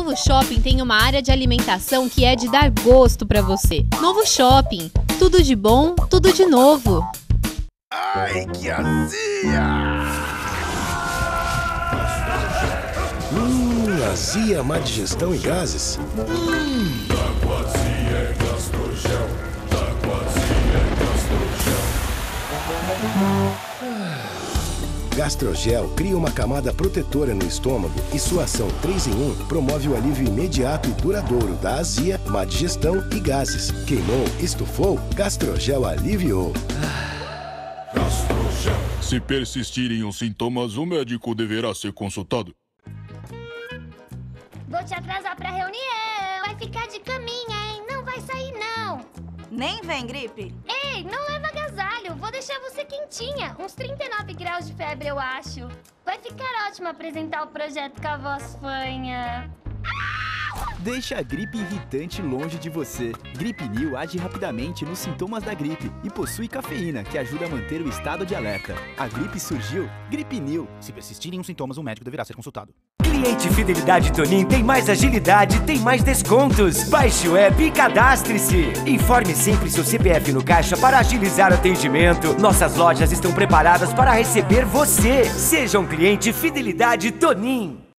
Novo Shopping tem uma área de alimentação que é de dar gosto para você. Novo Shopping, tudo de bom, tudo de novo. Ai, que azia! Hum, azia, má digestão e gases. Hum. Taquazia é gastrogel. Taquazia é gastrogel. Gastrogel cria uma camada protetora no estômago e sua ação 3 em 1 promove o alívio imediato e duradouro da azia, má digestão e gases. Queimou, estufou, Gastrogel aliviou. Gastrogel. Se persistirem os sintomas, o médico deverá ser consultado. Vou te atrasar pra reunião. Vai ficar de caminha, hein? Não vai sair, não. Nem vem, gripe. Ei, não leva agasalho. Vou deixar você quentinha. Uns 39 graus de febre, eu acho. Vai ficar ótimo apresentar o projeto com a voz fanha. Deixa a gripe irritante longe de você. Gripe New age rapidamente nos sintomas da gripe e possui cafeína, que ajuda a manter o estado de alerta. A gripe surgiu, Gripe New. Se persistirem os sintomas, o médico deverá ser consultado. Cliente Fidelidade Tonin tem mais agilidade, tem mais descontos. Baixe o app e cadastre-se. Informe sempre seu CPF no caixa para agilizar o atendimento. Nossas lojas estão preparadas para receber você. Seja um cliente Fidelidade Tonin.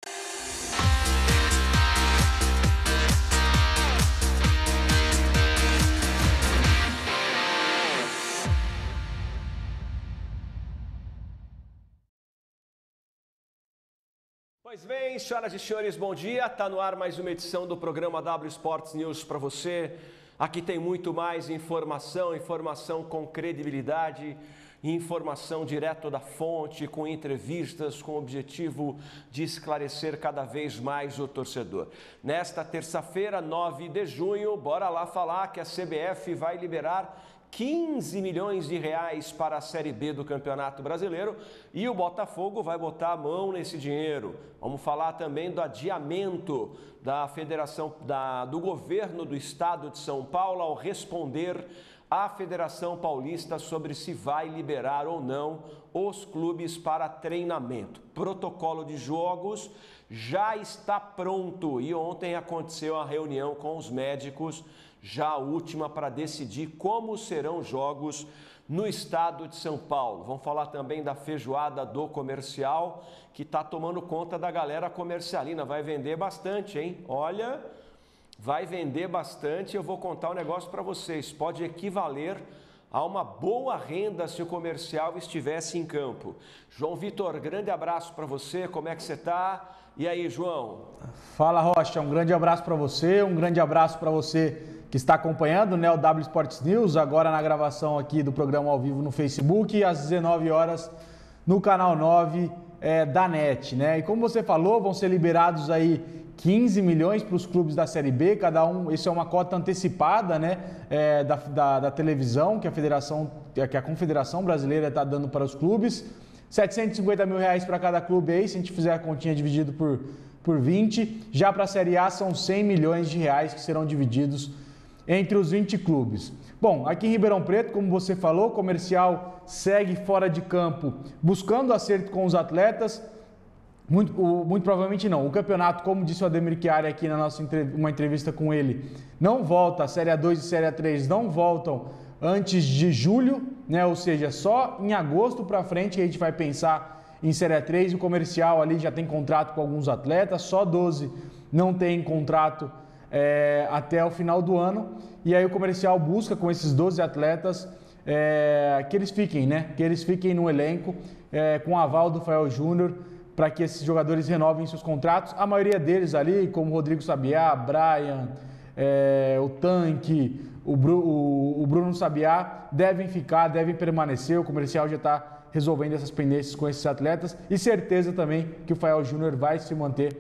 Pois bem, senhoras e senhores, bom dia. Está no ar mais uma edição do programa W Sports News para você. Aqui tem muito mais informação, informação com credibilidade, informação direto da fonte, com entrevistas, com o objetivo de esclarecer cada vez mais o torcedor. Nesta terça-feira, 9 de junho, bora lá falar que a CBF vai liberar 15 milhões de reais para a Série B do Campeonato Brasileiro e o Botafogo vai botar a mão nesse dinheiro. Vamos falar também do adiamento da Federação da, do governo do Estado de São Paulo ao responder à Federação Paulista sobre se vai liberar ou não os clubes para treinamento. Protocolo de jogos já está pronto e ontem aconteceu a reunião com os médicos já a última para decidir como serão os jogos no estado de São Paulo. Vamos falar também da feijoada do comercial, que está tomando conta da galera comercialina. Vai vender bastante, hein? Olha, vai vender bastante. Eu vou contar um negócio para vocês. Pode equivaler a uma boa renda se o comercial estivesse em campo. João Vitor, grande abraço para você. Como é que você está? E aí, João? Fala, Rocha. Um grande abraço para você. Um grande abraço para você que está acompanhando né, o W Sports News, agora na gravação aqui do programa ao vivo no Facebook, às 19 horas no canal 9 é, da NET. Né? E como você falou, vão ser liberados aí 15 milhões para os clubes da Série B, cada um, isso é uma cota antecipada né, é, da, da, da, televisão que a Federação, que a Confederação Brasileira está dando para os clubes. 750 mil reais para cada clube aí, se a gente fizer a continha dividido por, por 20. Já para a Série A são 100 milhões de reais que serão divididos entre os 20 clubes. Bom, aqui em Ribeirão Preto, como você falou, o comercial segue fora de campo buscando acerto com os atletas. Muito, muito provavelmente não. O campeonato, como disse o Ademir Chiari aqui na nossa uma entrevista com ele, não volta, a Série A2 e Série A3 não voltam antes de julho, né? ou seja, só em agosto para frente a gente vai pensar em Série A3. O comercial ali já tem contrato com alguns atletas, só 12 não tem contrato é, até o final do ano. E aí o comercial busca com esses 12 atletas é, que eles fiquem, né? Que eles fiquem no elenco é, com o aval do Fael Júnior para que esses jogadores renovem seus contratos. A maioria deles ali, como Rodrigo Sabiá, Brian, é, o Tanque, o, Bru, o, o, Bruno Sabiá, devem ficar, devem permanecer. O comercial já está resolvendo essas pendências com esses atletas e certeza também que o Fael Júnior vai se manter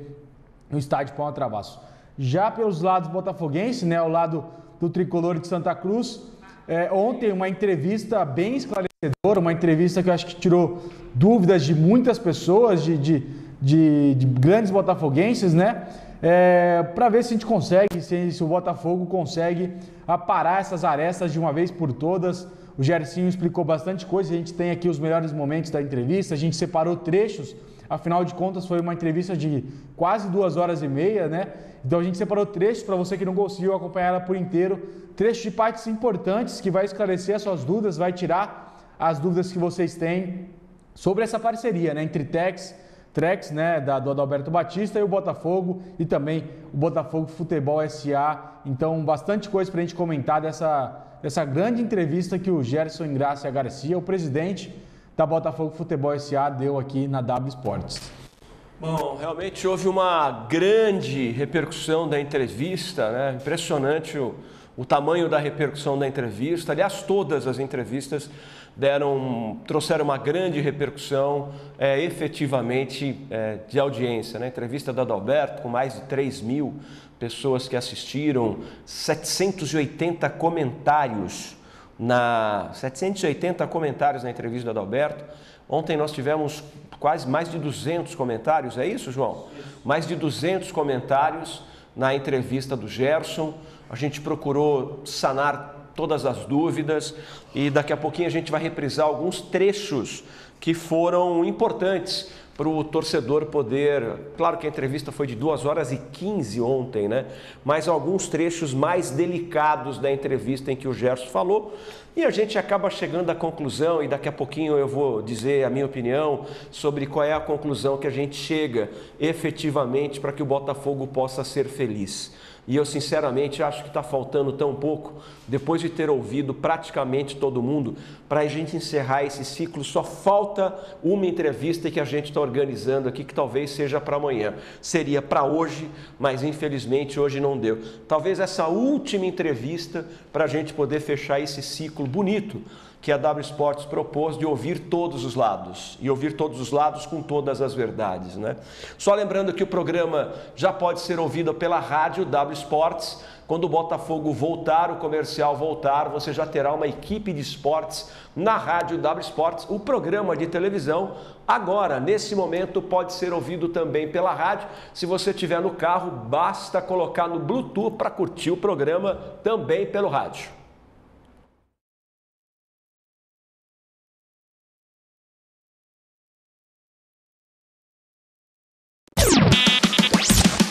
no estádio Pão Travasso. Já pelos lados botafoguenses, né, o lado do tricolor de Santa Cruz, é, ontem uma entrevista bem esclarecedora, uma entrevista que eu acho que tirou dúvidas de muitas pessoas, de, de, de, de grandes botafoguenses, né? É, para ver se a gente consegue, se, se, o Botafogo consegue aparar essas arestas de uma vez por todas. O Gercinho explicou bastante coisa, a gente tem aqui os melhores momentos da entrevista, a gente separou trechos Afinal de contas, foi uma entrevista de quase duas horas e meia, né? Então a gente separou trechos para você que não conseguiu acompanhar ela por inteiro, trechos de partes importantes que vai esclarecer as suas dúvidas, vai tirar as dúvidas que vocês têm sobre essa parceria, né? Entre Tex Trex, né, da, do Adalberto Batista e o Botafogo e também o Botafogo Futebol SA. Então, bastante coisa para a gente comentar dessa, dessa grande entrevista que o Gerson Ingrácia Garcia, o presidente da Botafogo Futebol SA, deu aqui na W Sports. Bom, realmente houve uma grande repercussão da entrevista, né? Impressionante o, o tamanho da repercussão da entrevista. Aliás, todas as entrevistas deram, trouxeram uma grande repercussão é, efetivamente é, de audiência. Né? Entrevista da Adalberto, com mais de 3 mil pessoas que assistiram, 780 comentários na 780 comentários na entrevista do Adalberto. Ontem nós tivemos quase mais de 200 comentários, é isso, João? Mais de 200 comentários na entrevista do Gerson. A gente procurou sanar todas as dúvidas e daqui a pouquinho a gente vai reprisar alguns trechos que foram importantes para o torcedor poder. Claro que a entrevista foi de 2 horas e 15 ontem, né? Mas alguns trechos mais delicados da entrevista em que o Gerson falou. E a gente acaba chegando à conclusão, e daqui a pouquinho eu vou dizer a minha opinião sobre qual é a conclusão que a gente chega efetivamente para que o Botafogo possa ser feliz. E eu sinceramente acho que está faltando tão pouco, depois de ter ouvido praticamente todo mundo, para a gente encerrar esse ciclo. Só falta uma entrevista que a gente está organizando aqui, que talvez seja para amanhã. Seria para hoje, mas infelizmente hoje não deu. Talvez essa última entrevista para a gente poder fechar esse ciclo bonito que a W Sports propôs de ouvir todos os lados e ouvir todos os lados com todas as verdades, né? Só lembrando que o programa já pode ser ouvido pela rádio W Sports. Quando o Botafogo voltar, o comercial voltar, você já terá uma equipe de esportes na rádio W Sports. O programa de televisão, agora, nesse momento, pode ser ouvido também pela rádio. Se você estiver no carro, basta colocar no Bluetooth para curtir o programa também pelo rádio.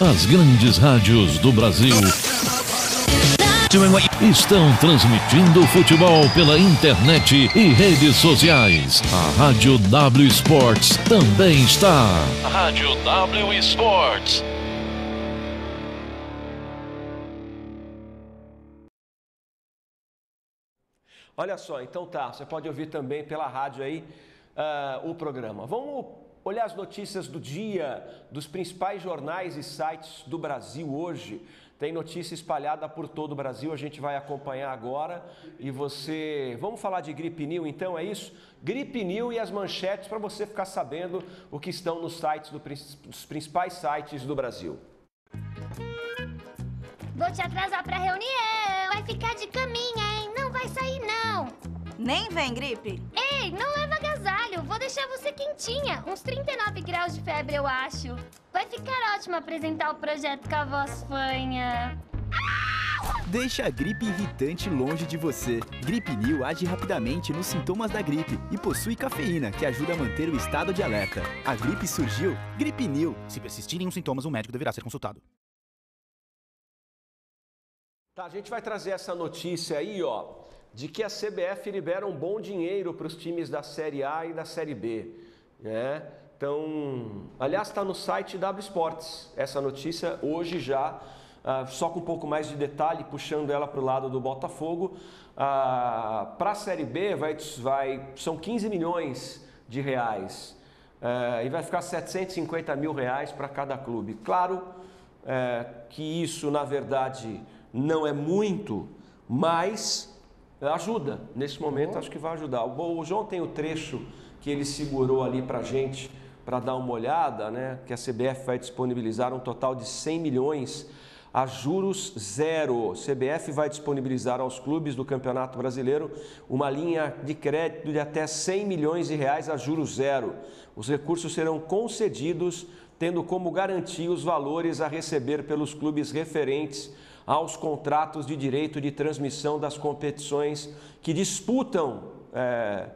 As grandes rádios do Brasil estão transmitindo futebol pela internet e redes sociais. A Rádio W Sports também está. Rádio W Sports. Olha só, então tá, você pode ouvir também pela rádio aí uh, o programa. Vamos olhar as notícias do dia dos principais jornais e sites do Brasil hoje. Tem notícia espalhada por todo o Brasil, a gente vai acompanhar agora. E você. Vamos falar de Gripe New então, é isso? Gripe New e as manchetes para você ficar sabendo o que estão nos sites do, dos principais sites do Brasil. Vou te atrasar para reunião. Vai ficar de caminha, hein? Não vai sair, não. Nem vem, Gripe. Ei, não leva agasalho. Vou deixar você quentinha. Uns 39 graus de febre, eu acho. Vai ficar ótimo apresentar o projeto com a voz fanha. Deixa a gripe irritante longe de você. Gripe New age rapidamente nos sintomas da gripe e possui cafeína, que ajuda a manter o estado de alerta. A gripe surgiu? Gripe New. Se persistirem os sintomas, o médico deverá ser consultado. Tá, a gente vai trazer essa notícia aí, ó de que a CBF libera um bom dinheiro para os times da Série A e da Série B. Né? Então, aliás, está no site W Sports essa notícia hoje já, uh, só com um pouco mais de detalhe, puxando ela para o lado do Botafogo. Uh, para a Série B vai, vai, são 15 milhões de reais uh, e vai ficar 750 mil reais para cada clube. Claro eh, que isso, na verdade, não é muito, mas ajuda. Nesse momento, acho que vai ajudar. O João tem o trecho que ele segurou ali para gente para dar uma olhada, né? Que a CBF vai disponibilizar um total de 100 milhões a juros zero. CBF vai disponibilizar aos clubes do Campeonato Brasileiro uma linha de crédito de até 100 milhões de reais a juros zero. Os recursos serão concedidos tendo como garantia os valores a receber pelos clubes referentes aos contratos de direito de transmissão das competições que disputam é,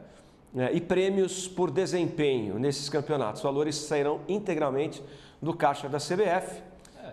né, e prêmios por desempenho nesses campeonatos. Os valores sairão integralmente do caixa da CBF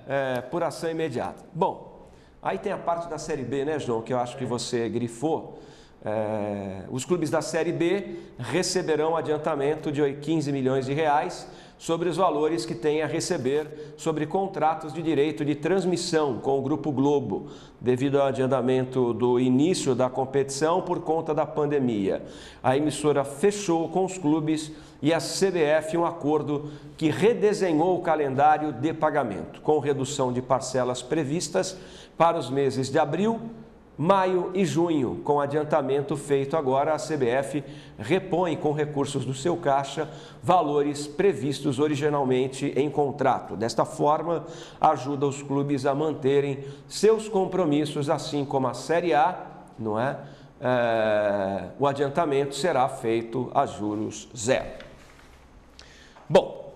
é, por ação imediata. Bom, aí tem a parte da Série B, né, João, que eu acho que você grifou. É, os clubes da Série B receberão adiantamento de 15 milhões de reais sobre os valores que têm a receber sobre contratos de direito de transmissão com o Grupo Globo, devido ao adiantamento do início da competição por conta da pandemia. A emissora fechou com os clubes e a CBF um acordo que redesenhou o calendário de pagamento, com redução de parcelas previstas para os meses de abril, Maio e junho, com adiantamento feito agora, a CBF repõe com recursos do seu caixa valores previstos originalmente em contrato. Desta forma, ajuda os clubes a manterem seus compromissos, assim como a Série A, não é? é o adiantamento será feito a juros zero. Bom,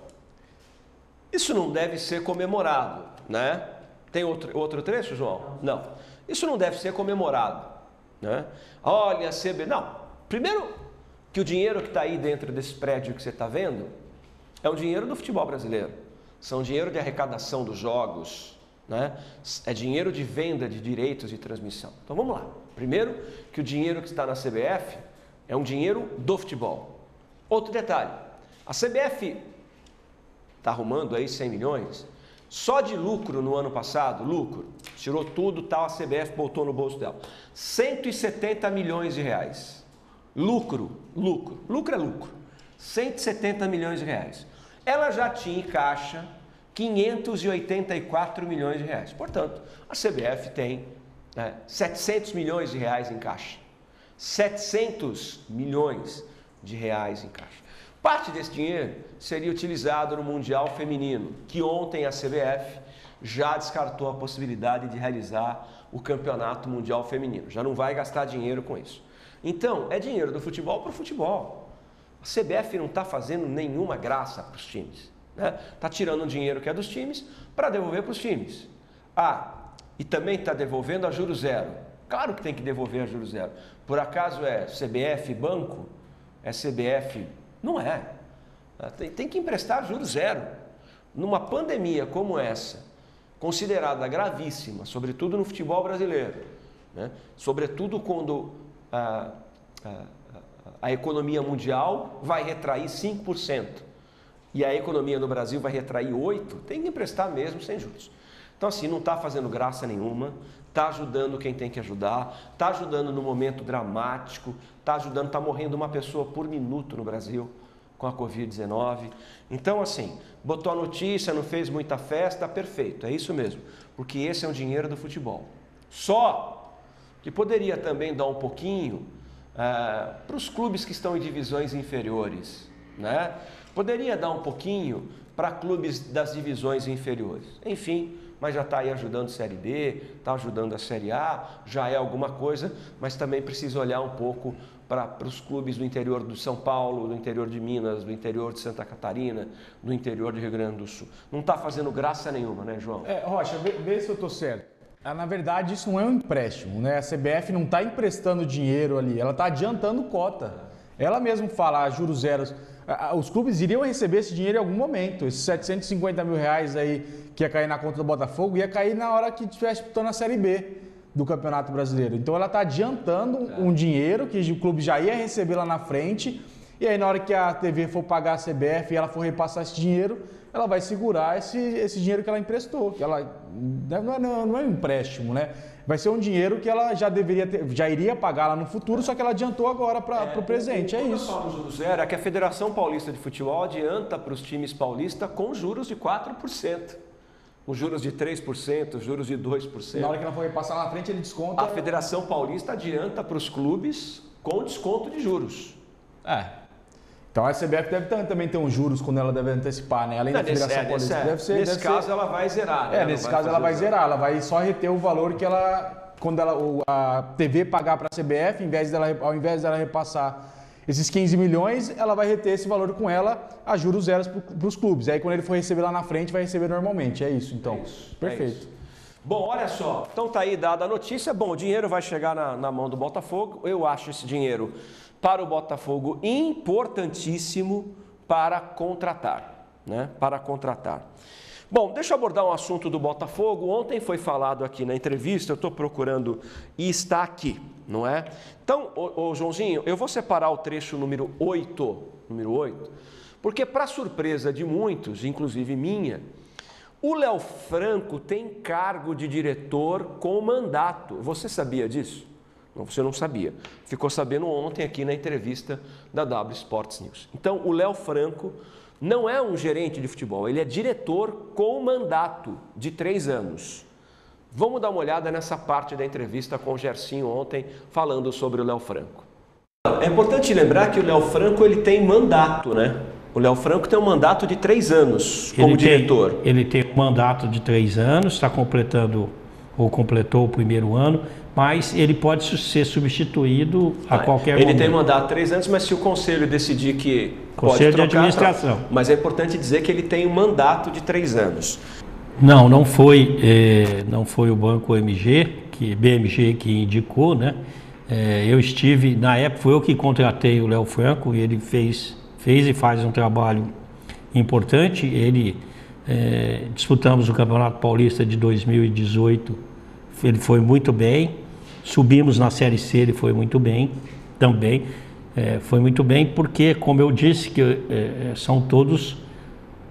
isso não deve ser comemorado, né? Tem outro, outro trecho, João? Não. Isso não deve ser comemorado. Né? Olha, CB. Não. Primeiro, que o dinheiro que está aí dentro desse prédio que você está vendo é o dinheiro do futebol brasileiro. São dinheiro de arrecadação dos jogos, né? é dinheiro de venda de direitos de transmissão. Então vamos lá. Primeiro, que o dinheiro que está na CBF é um dinheiro do futebol. Outro detalhe: a CBF está arrumando aí 100 milhões só de lucro no ano passado, lucro, tirou tudo, tal, a CBF botou no bolso dela. 170 milhões de reais. Lucro, lucro, lucro é lucro. 170 milhões de reais. Ela já tinha em caixa 584 milhões de reais. Portanto, a CBF tem né, 700 milhões de reais em caixa. 700 milhões de reais em caixa. Parte desse dinheiro seria utilizado no Mundial Feminino, que ontem a CBF já descartou a possibilidade de realizar o Campeonato Mundial Feminino. Já não vai gastar dinheiro com isso. Então, é dinheiro do futebol para o futebol. A CBF não está fazendo nenhuma graça para os times. Está né? Tá tirando o dinheiro que é dos times para devolver para os times. Ah, e também está devolvendo a juro zero. Claro que tem que devolver a juro zero. Por acaso é CBF banco? É CBF não é. Tem, tem que emprestar juros zero. Numa pandemia como essa, considerada gravíssima, sobretudo no futebol brasileiro, né? sobretudo quando a, a, a economia mundial vai retrair 5% e a economia no Brasil vai retrair 8%, tem que emprestar mesmo sem juros. Então, assim, não está fazendo graça nenhuma, está ajudando quem tem que ajudar, está ajudando no momento dramático, está ajudando, está morrendo uma pessoa por minuto no Brasil com a Covid-19. Então, assim, botou a notícia, não fez muita festa, perfeito, é isso mesmo, porque esse é o dinheiro do futebol. Só que poderia também dar um pouquinho uh, para os clubes que estão em divisões inferiores, né? Poderia dar um pouquinho para clubes das divisões inferiores. Enfim, mas já está aí ajudando Série B, está ajudando a Série A, já é alguma coisa, mas também precisa olhar um pouco para os clubes do interior do São Paulo, do interior de Minas, do interior de Santa Catarina, do interior do Rio Grande do Sul. Não está fazendo graça nenhuma, né, João? É, Rocha, vê, vê se eu estou certo. Ah, na verdade, isso não é um empréstimo, né? A CBF não está emprestando dinheiro ali, ela está adiantando cota. Ela mesma fala, ah, juros zeros. Os clubes iriam receber esse dinheiro em algum momento. Esses 750 mil reais aí que ia cair na conta do Botafogo ia cair na hora que estivesse disputando a Série B do Campeonato Brasileiro. Então ela está adiantando é. um dinheiro que o clube já ia receber lá na frente. E aí, na hora que a TV for pagar a CBF e ela for repassar esse dinheiro, ela vai segurar esse, esse dinheiro que ela emprestou. Que ela, não, é, não é um empréstimo, né? Vai ser um dinheiro que ela já deveria ter, já iria pagar lá no futuro, só que ela adiantou agora para é, o presente. É isso. O juros zero é que a Federação Paulista de Futebol adianta para os times paulistas com juros de 4% os juros de 3%, juros de 2%. Na hora que ela for passar na frente, ele desconta. A Federação Paulista adianta para os clubes com desconto de juros. É. Então a CBF deve também ter uns juros quando ela deve antecipar, né? Além Não, da Federação é, Paulista. Nesse, deve ser, nesse deve caso ser... ela vai zerar. Né? É, nesse caso ela vai zerar. Ela vai só reter o valor que ela. Quando ela, a TV pagar para a CBF, dela, ao invés dela repassar esses 15 milhões, ela vai reter esse valor com ela a juros zeros para os clubes. Aí quando ele for receber lá na frente, vai receber normalmente. É isso, então. É isso, Perfeito. É isso. Bom, olha só. Então tá aí dada a notícia. Bom, o dinheiro vai chegar na, na mão do Botafogo. Eu acho esse dinheiro para o Botafogo importantíssimo para contratar, né? Para contratar. Bom, deixa eu abordar um assunto do Botafogo. Ontem foi falado aqui na entrevista, eu estou procurando e está aqui, não é? Então, ô, ô, Joãozinho, eu vou separar o trecho número 8, número 8, porque para surpresa de muitos, inclusive minha, o Léo Franco tem cargo de diretor com mandato. Você sabia disso? Você não sabia. Ficou sabendo ontem aqui na entrevista da W Sports News. Então, o Léo Franco não é um gerente de futebol, ele é diretor com mandato de três anos. Vamos dar uma olhada nessa parte da entrevista com o Gersinho ontem, falando sobre o Léo Franco. É importante lembrar que o Léo Franco ele tem mandato, né? O Léo Franco tem um mandato de três anos como ele diretor. Tem, ele tem um mandato de três anos, está completando ou completou o primeiro ano, mas ele pode ser substituído a qualquer ele momento. tem mandato três anos, mas se o conselho decidir que Conselho pode trocar, de administração. tá. Mas é importante dizer que ele tem um mandato de três anos. Não, não foi, eh, não foi o banco MG, que BMG que indicou, né? Eh, eu estive na época, foi eu que contratei o Léo Franco e ele fez, fez e faz um trabalho importante. Ele eh, disputamos o Campeonato Paulista de 2018, ele foi muito bem. Subimos na Série C, ele foi muito bem também. É, foi muito bem porque, como eu disse, que é, são todos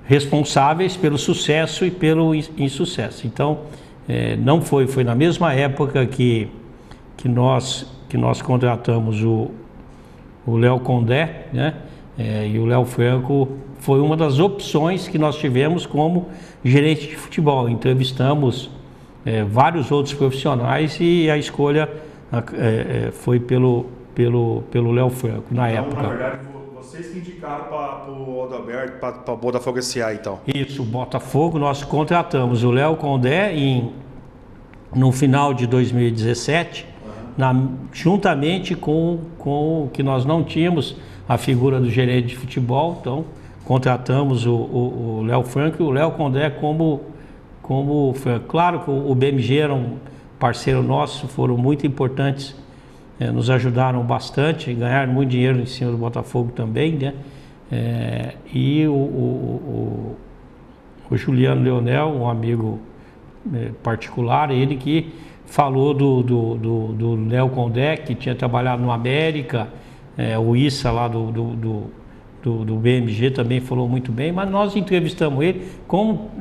responsáveis pelo sucesso e pelo insucesso. Então, é, não foi, foi na mesma época que, que, nós, que nós contratamos o, o Léo Condé, né? É, e o Léo Franco foi uma das opções que nós tivemos como gerente de futebol. Entrevistamos é, vários outros profissionais e a escolha é, foi pelo pelo pelo Léo Franco na então, época. Na verdade, vocês que indicaram para o Adalberto, para o Botafogo SA, então. Isso, o Botafogo, nós contratamos o Léo Condé em, no final de 2017, uhum. na, juntamente com, com o que nós não tínhamos, a figura do gerente de futebol, então contratamos o, Léo Franco e o Léo Condé como, como claro que o BMG era um parceiro nosso, foram muito importantes é, nos ajudaram bastante, ganharam muito dinheiro em cima do Botafogo também, né? É, e o, o, o, o, Juliano Leonel, um amigo é, particular, ele que falou do, do, do, do Léo Condé, que tinha trabalhado no América, o Issa lá do, do, do, do, BMG também falou muito bem, mas nós entrevistamos ele, como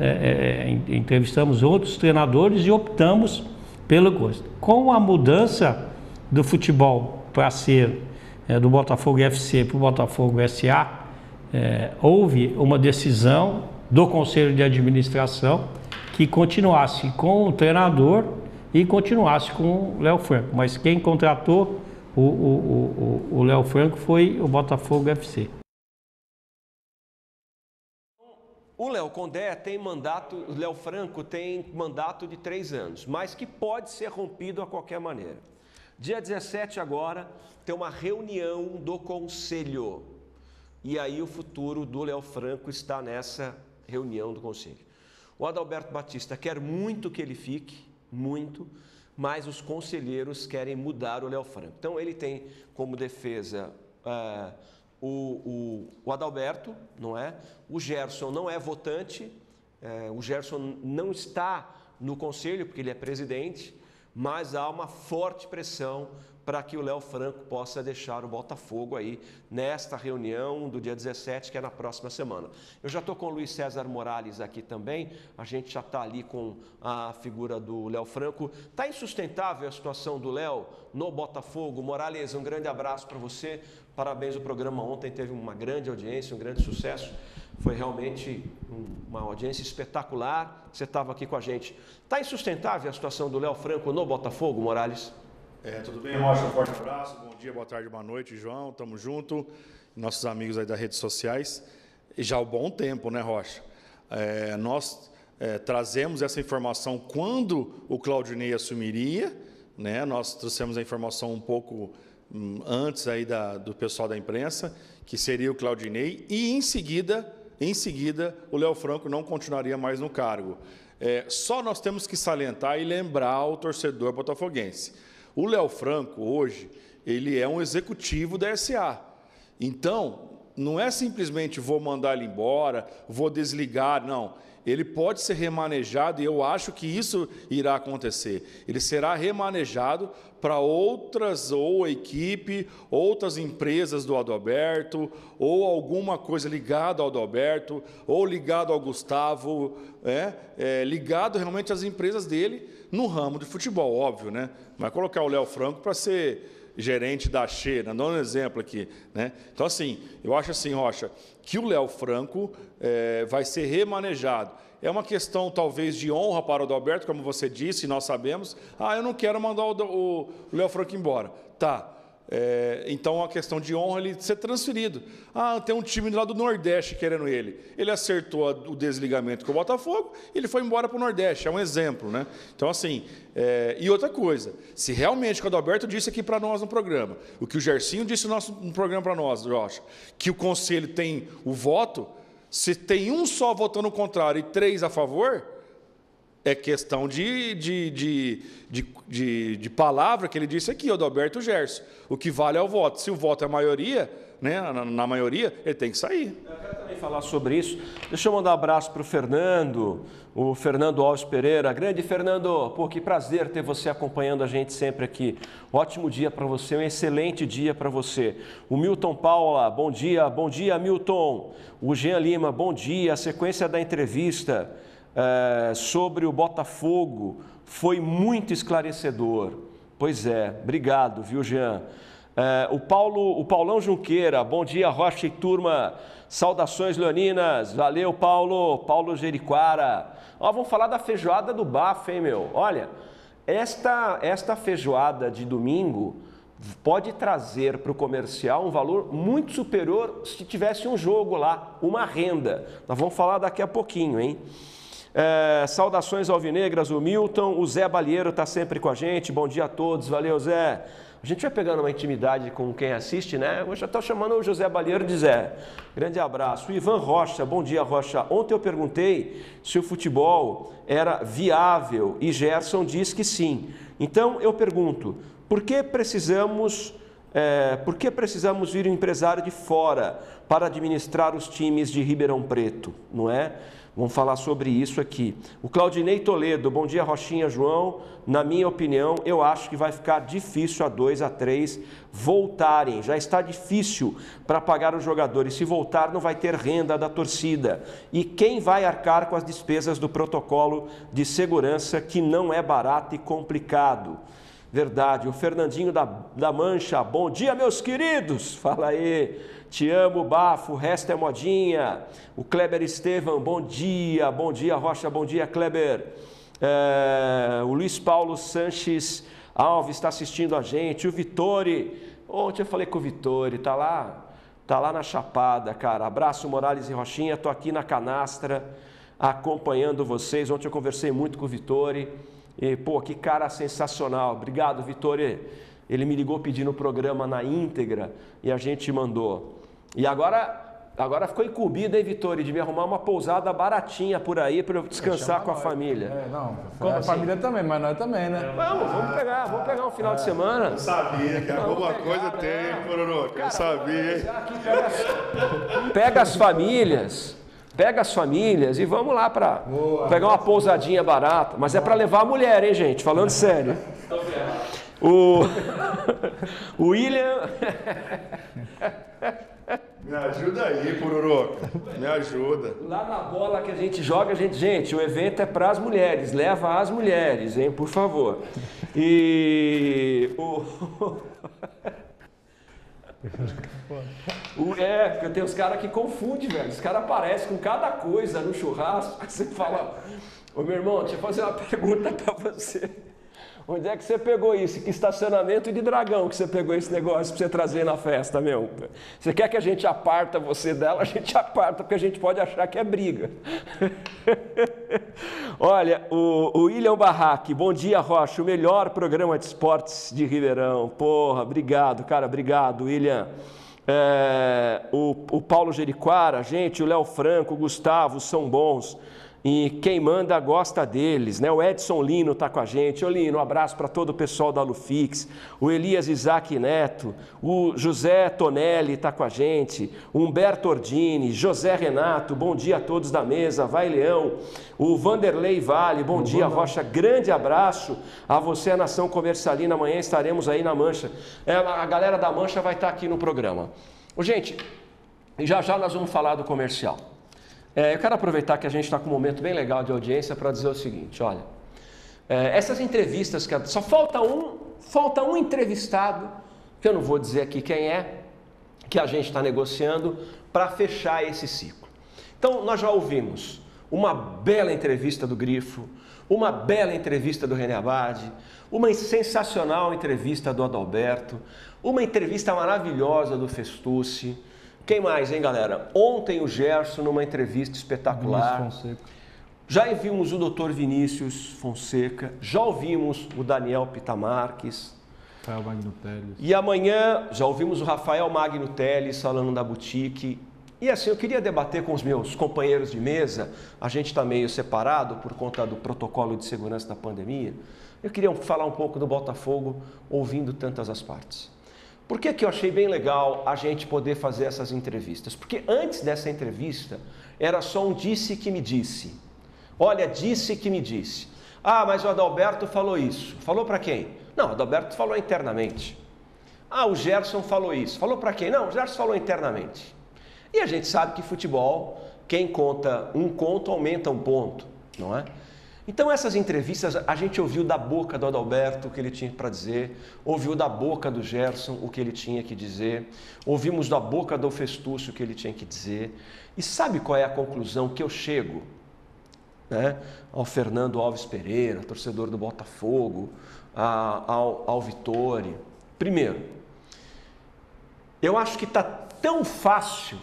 entrevistamos outros treinadores e optamos pelo gosto. Com a mudança do futebol para ser é, do Botafogo FC para o Botafogo SA, é, houve uma decisão do Conselho de Administração que continuasse com o treinador e continuasse com o Léo Franco. Mas quem contratou o, Léo Franco foi o Botafogo FC. O Léo Condé tem mandato, o Léo Franco tem mandato de três anos, mas que pode ser rompido a qualquer maneira. Dia 17 agora tem uma reunião do conselho. E aí o futuro do Léo Franco está nessa reunião do conselho. O Adalberto Batista quer muito que ele fique, muito, mas os conselheiros querem mudar o Léo Franco. Então ele tem como defesa uh, o, o, o, Adalberto, não é? O Gerson não é votante, uh, o Gerson não está no conselho porque ele é presidente mas há uma forte pressão para que o Léo Franco possa deixar o Botafogo aí nesta reunião do dia 17, que é na próxima semana. Eu já estou com o Luiz César Morales aqui também, a gente já está ali com a figura do Léo Franco. Está insustentável a situação do Léo no Botafogo. Morales, um grande abraço para você. Parabéns, o programa ontem teve uma grande audiência, um grande sucesso. Foi realmente uma audiência espetacular. Você estava aqui com a gente. Está insustentável a situação do Léo Franco no Botafogo, Morales? É, tudo bem, Rocha? Forte abraço. Bom dia, boa tarde, boa noite, João. Tamo junto. Nossos amigos aí das redes sociais. Já há um bom tempo, né, Rocha? É, nós é, trazemos essa informação quando o Claudinei assumiria, né? Nós trouxemos a informação um pouco hum, antes aí da, do pessoal da imprensa, que seria o Claudinei, e em seguida em seguida, o Léo Franco não continuaria mais no cargo. É, só nós temos que salientar e lembrar o torcedor botafoguense. O Léo Franco, hoje, ele é um executivo da SA. Então, não é simplesmente vou mandar ele embora, vou desligar, não. Ele pode ser remanejado e eu acho que isso irá acontecer. Ele será remanejado para outras, ou equipe, outras empresas do Adalberto, ou alguma coisa ligada ao Adalberto, ou ligado ao Gustavo, é, é, ligado realmente às empresas dele no ramo de futebol, óbvio, né? Vai colocar o Léo Franco para ser gerente da Xena, dando um exemplo aqui. Né? Então, assim, eu acho assim, Rocha, que o Léo Franco é, vai ser remanejado. É uma questão, talvez, de honra para o Adalberto, como você disse, nós sabemos. Ah, eu não quero mandar o Léo Franco embora. Tá, é, então, uma questão de honra ele ser transferido. Ah, tem um time lá do Nordeste querendo ele. Ele acertou o desligamento com o Botafogo, ele foi embora para o Nordeste. É um exemplo, né? Então, assim, é, e outra coisa, se realmente o Adalberto disse aqui para nós no programa, o que o Gercinho disse no nosso no programa para nós, Josh, que o conselho tem o voto, se tem um só votando o contrário e três a favor, é questão de, de, de, de, de, de palavra que ele disse aqui, o Adalberto Gerson. O que vale é o voto. Se o voto é a maioria, né, na, na maioria, ele tem que sair. Eu quero também falar sobre isso. Deixa eu mandar um abraço para o Fernando, o Fernando Alves Pereira. Grande Fernando, pô, que prazer ter você acompanhando a gente sempre aqui. Ótimo dia para você, um excelente dia para você. O Milton Paula, bom dia, bom dia, Milton. O Jean Lima, bom dia. A sequência da entrevista é, sobre o Botafogo foi muito esclarecedor. Pois é, obrigado, viu, Jean? É, o, Paulo, o Paulão Junqueira, bom dia, Rocha e turma. Saudações leoninas, valeu, Paulo. Paulo Jeriquara. Ó, vamos falar da feijoada do Bafo, hein, meu? Olha, esta, esta feijoada de domingo pode trazer para o comercial um valor muito superior se tivesse um jogo lá, uma renda. Nós vamos falar daqui a pouquinho, hein? É, saudações alvinegras, o Milton, o Zé Balieiro está sempre com a gente. Bom dia a todos, valeu Zé. A gente vai pegando uma intimidade com quem assiste, né? Eu já estou chamando o José Balieiro de Zé. Grande abraço. Ivan Rocha, bom dia Rocha. Ontem eu perguntei se o futebol era viável e Gerson diz que sim. Então eu pergunto, por que precisamos é, por que precisamos vir um empresário de fora para administrar os times de Ribeirão Preto, não é? Vamos falar sobre isso aqui. O Claudinei Toledo, bom dia Rochinha, João. Na minha opinião, eu acho que vai ficar difícil a 2 a 3 voltarem. Já está difícil para pagar os jogadores. Se voltar, não vai ter renda da torcida. E quem vai arcar com as despesas do protocolo de segurança, que não é barato e complicado? Verdade. O Fernandinho da, da Mancha, bom dia, meus queridos. Fala aí. Te amo, bafo, o resto é modinha. O Kleber Estevam, bom dia, bom dia, Rocha, bom dia, Kleber. É, o Luiz Paulo Sanches Alves está assistindo a gente. O Vitori, ontem eu falei com o Vitori, tá lá, tá lá na Chapada, cara. Abraço, Morales e Rochinha, tô aqui na canastra acompanhando vocês. Ontem eu conversei muito com o Vitori. E, pô, que cara sensacional. Obrigado, Vitori. Ele me ligou pedindo o programa na íntegra e a gente mandou. E agora Agora ficou incumbido, hein, Vitória, de me arrumar uma pousada baratinha por aí para eu descansar com a família. É, não, Como a assim? família também, mas nós também, né? Vamos, vamos pegar, vamos pegar um final é. de semana. Eu sabia que alguma pegar, coisa tem, hein, Pororoca? Eu sabia, hein? Pega as, pega as famílias, pega as famílias e vamos lá para pegar uma pousadinha barata. Mas é para levar a mulher, hein, gente? Falando sério. O, o William. Me ajuda aí, Pururuca. Me ajuda. Lá na bola que a gente joga, a gente, gente, o evento é para as mulheres, leva as mulheres, hein, por favor. E o o, é, porque tem os caras que confundem, velho. Os caras aparecem com cada coisa no churrasco. Você fala, ô meu irmão, deixa eu fazer uma pergunta para você. Onde é que você pegou isso? Que estacionamento de dragão que você pegou esse negócio para você trazer na festa, meu? Você quer que a gente aparta você dela? A gente aparta, porque a gente pode achar que é briga. Olha, o, o William Barraque, bom dia, Rocha, o melhor programa de esportes de Ribeirão. Porra, obrigado, cara, obrigado, William. É, o, o Paulo Jeriquara, gente, o Léo Franco, o Gustavo, são bons. E quem manda gosta deles, né? O Edson Lino está com a gente. Ô Lino, um abraço para todo o pessoal da Lufix. O Elias Isaac Neto, o José Tonelli está com a gente. O Humberto Ordini, José Renato, bom dia a todos da mesa. Vai Leão. O Vanderlei Vale, bom dia Rocha. Grande abraço a você, a Nação Comercialina. Amanhã estaremos aí na Mancha. É, a galera da Mancha vai estar aqui no programa. Ô, gente, já já nós vamos falar do comercial. É, eu quero aproveitar que a gente está com um momento bem legal de audiência para dizer o seguinte: olha, é, essas entrevistas que só falta um, falta um entrevistado que eu não vou dizer aqui quem é, que a gente está negociando para fechar esse ciclo. Então nós já ouvimos uma bela entrevista do Grifo, uma bela entrevista do René Abad, uma sensacional entrevista do Adalberto, uma entrevista maravilhosa do Festucci. Quem mais, hein, galera? Ontem o Gerson numa entrevista espetacular. Já ouvimos o Dr. Vinícius Fonseca, já ouvimos o Daniel Pitamarques. Rafael Magno Teles. E amanhã já ouvimos o Rafael Magno Teles falando da boutique. E assim, eu queria debater com os meus companheiros de mesa, a gente está meio separado por conta do protocolo de segurança da pandemia. Eu queria falar um pouco do Botafogo, ouvindo tantas as partes. Por que, que eu achei bem legal a gente poder fazer essas entrevistas? Porque antes dessa entrevista era só um disse que me disse. Olha, disse que me disse. Ah, mas o Adalberto falou isso. Falou para quem? Não, o Adalberto falou internamente. Ah, o Gerson falou isso. Falou para quem? Não, o Gerson falou internamente. E a gente sabe que futebol, quem conta um conto aumenta um ponto, não é? Então essas entrevistas a gente ouviu da boca do Adalberto o que ele tinha para dizer, ouviu da boca do Gerson o que ele tinha que dizer, ouvimos da boca do Festúcio o que ele tinha que dizer. E sabe qual é a conclusão que eu chego? Né? Ao Fernando Alves Pereira, torcedor do Botafogo, a, ao, ao Vitória. Primeiro, eu acho que está tão fácil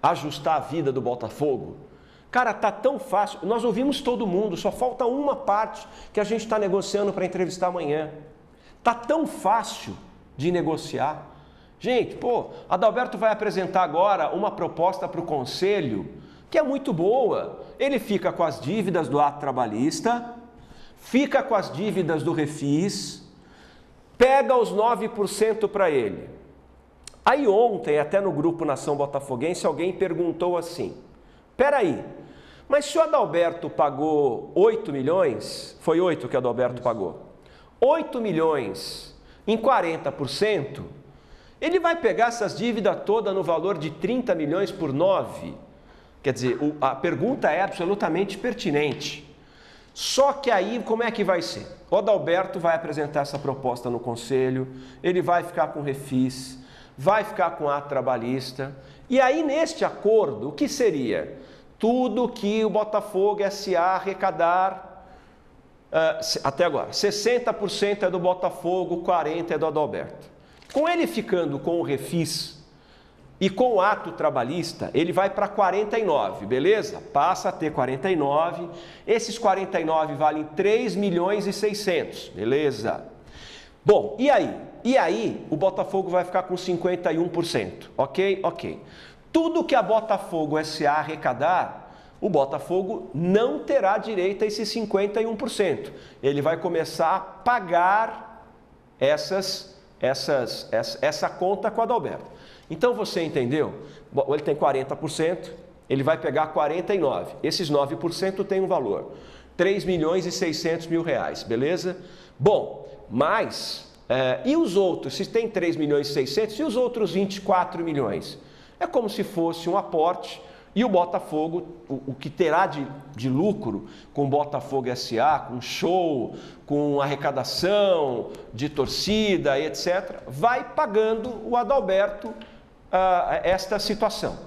ajustar a vida do Botafogo Cara, tá tão fácil. Nós ouvimos todo mundo, só falta uma parte que a gente está negociando para entrevistar amanhã. Tá tão fácil de negociar. Gente, pô, Adalberto vai apresentar agora uma proposta para o conselho que é muito boa. Ele fica com as dívidas do ato trabalhista, fica com as dívidas do refis, pega os 9% para ele. Aí ontem, até no grupo Nação Botafoguense, alguém perguntou assim: peraí, mas se o Adalberto pagou 8 milhões, foi 8 que o Adalberto pagou, 8 milhões em 40%, ele vai pegar essas dívidas todas no valor de 30 milhões por 9. Quer dizer, a pergunta é absolutamente pertinente. Só que aí, como é que vai ser? O Adalberto vai apresentar essa proposta no conselho, ele vai ficar com refis, vai ficar com ato trabalhista. E aí, neste acordo, o que seria? Tudo que o Botafogo SA arrecadar uh, até agora. 60% é do Botafogo, 40% é do Adalberto. Com ele ficando com o refis e com o ato trabalhista, ele vai para 49, beleza? Passa a ter 49. Esses 49 valem 3 milhões e 600, beleza? Bom, e aí? E aí, o Botafogo vai ficar com 51%, ok? Ok. Tudo que a Botafogo SA arrecadar, o Botafogo não terá direito a esses 51%. Ele vai começar a pagar essas, essas, essa, essa conta com a Adalberto. Então você entendeu? Ele tem 40%, ele vai pegar 49%. Esses 9% têm um valor. 3 milhões e 600 mil reais, beleza? Bom, mas, é, e os outros? Se tem 3 milhões e 600, e os outros 24 milhões? É como se fosse um aporte e o Botafogo, o, o que terá de, de lucro com o Botafogo SA, com show, com arrecadação de torcida, etc., vai pagando o Adalberto uh, esta situação.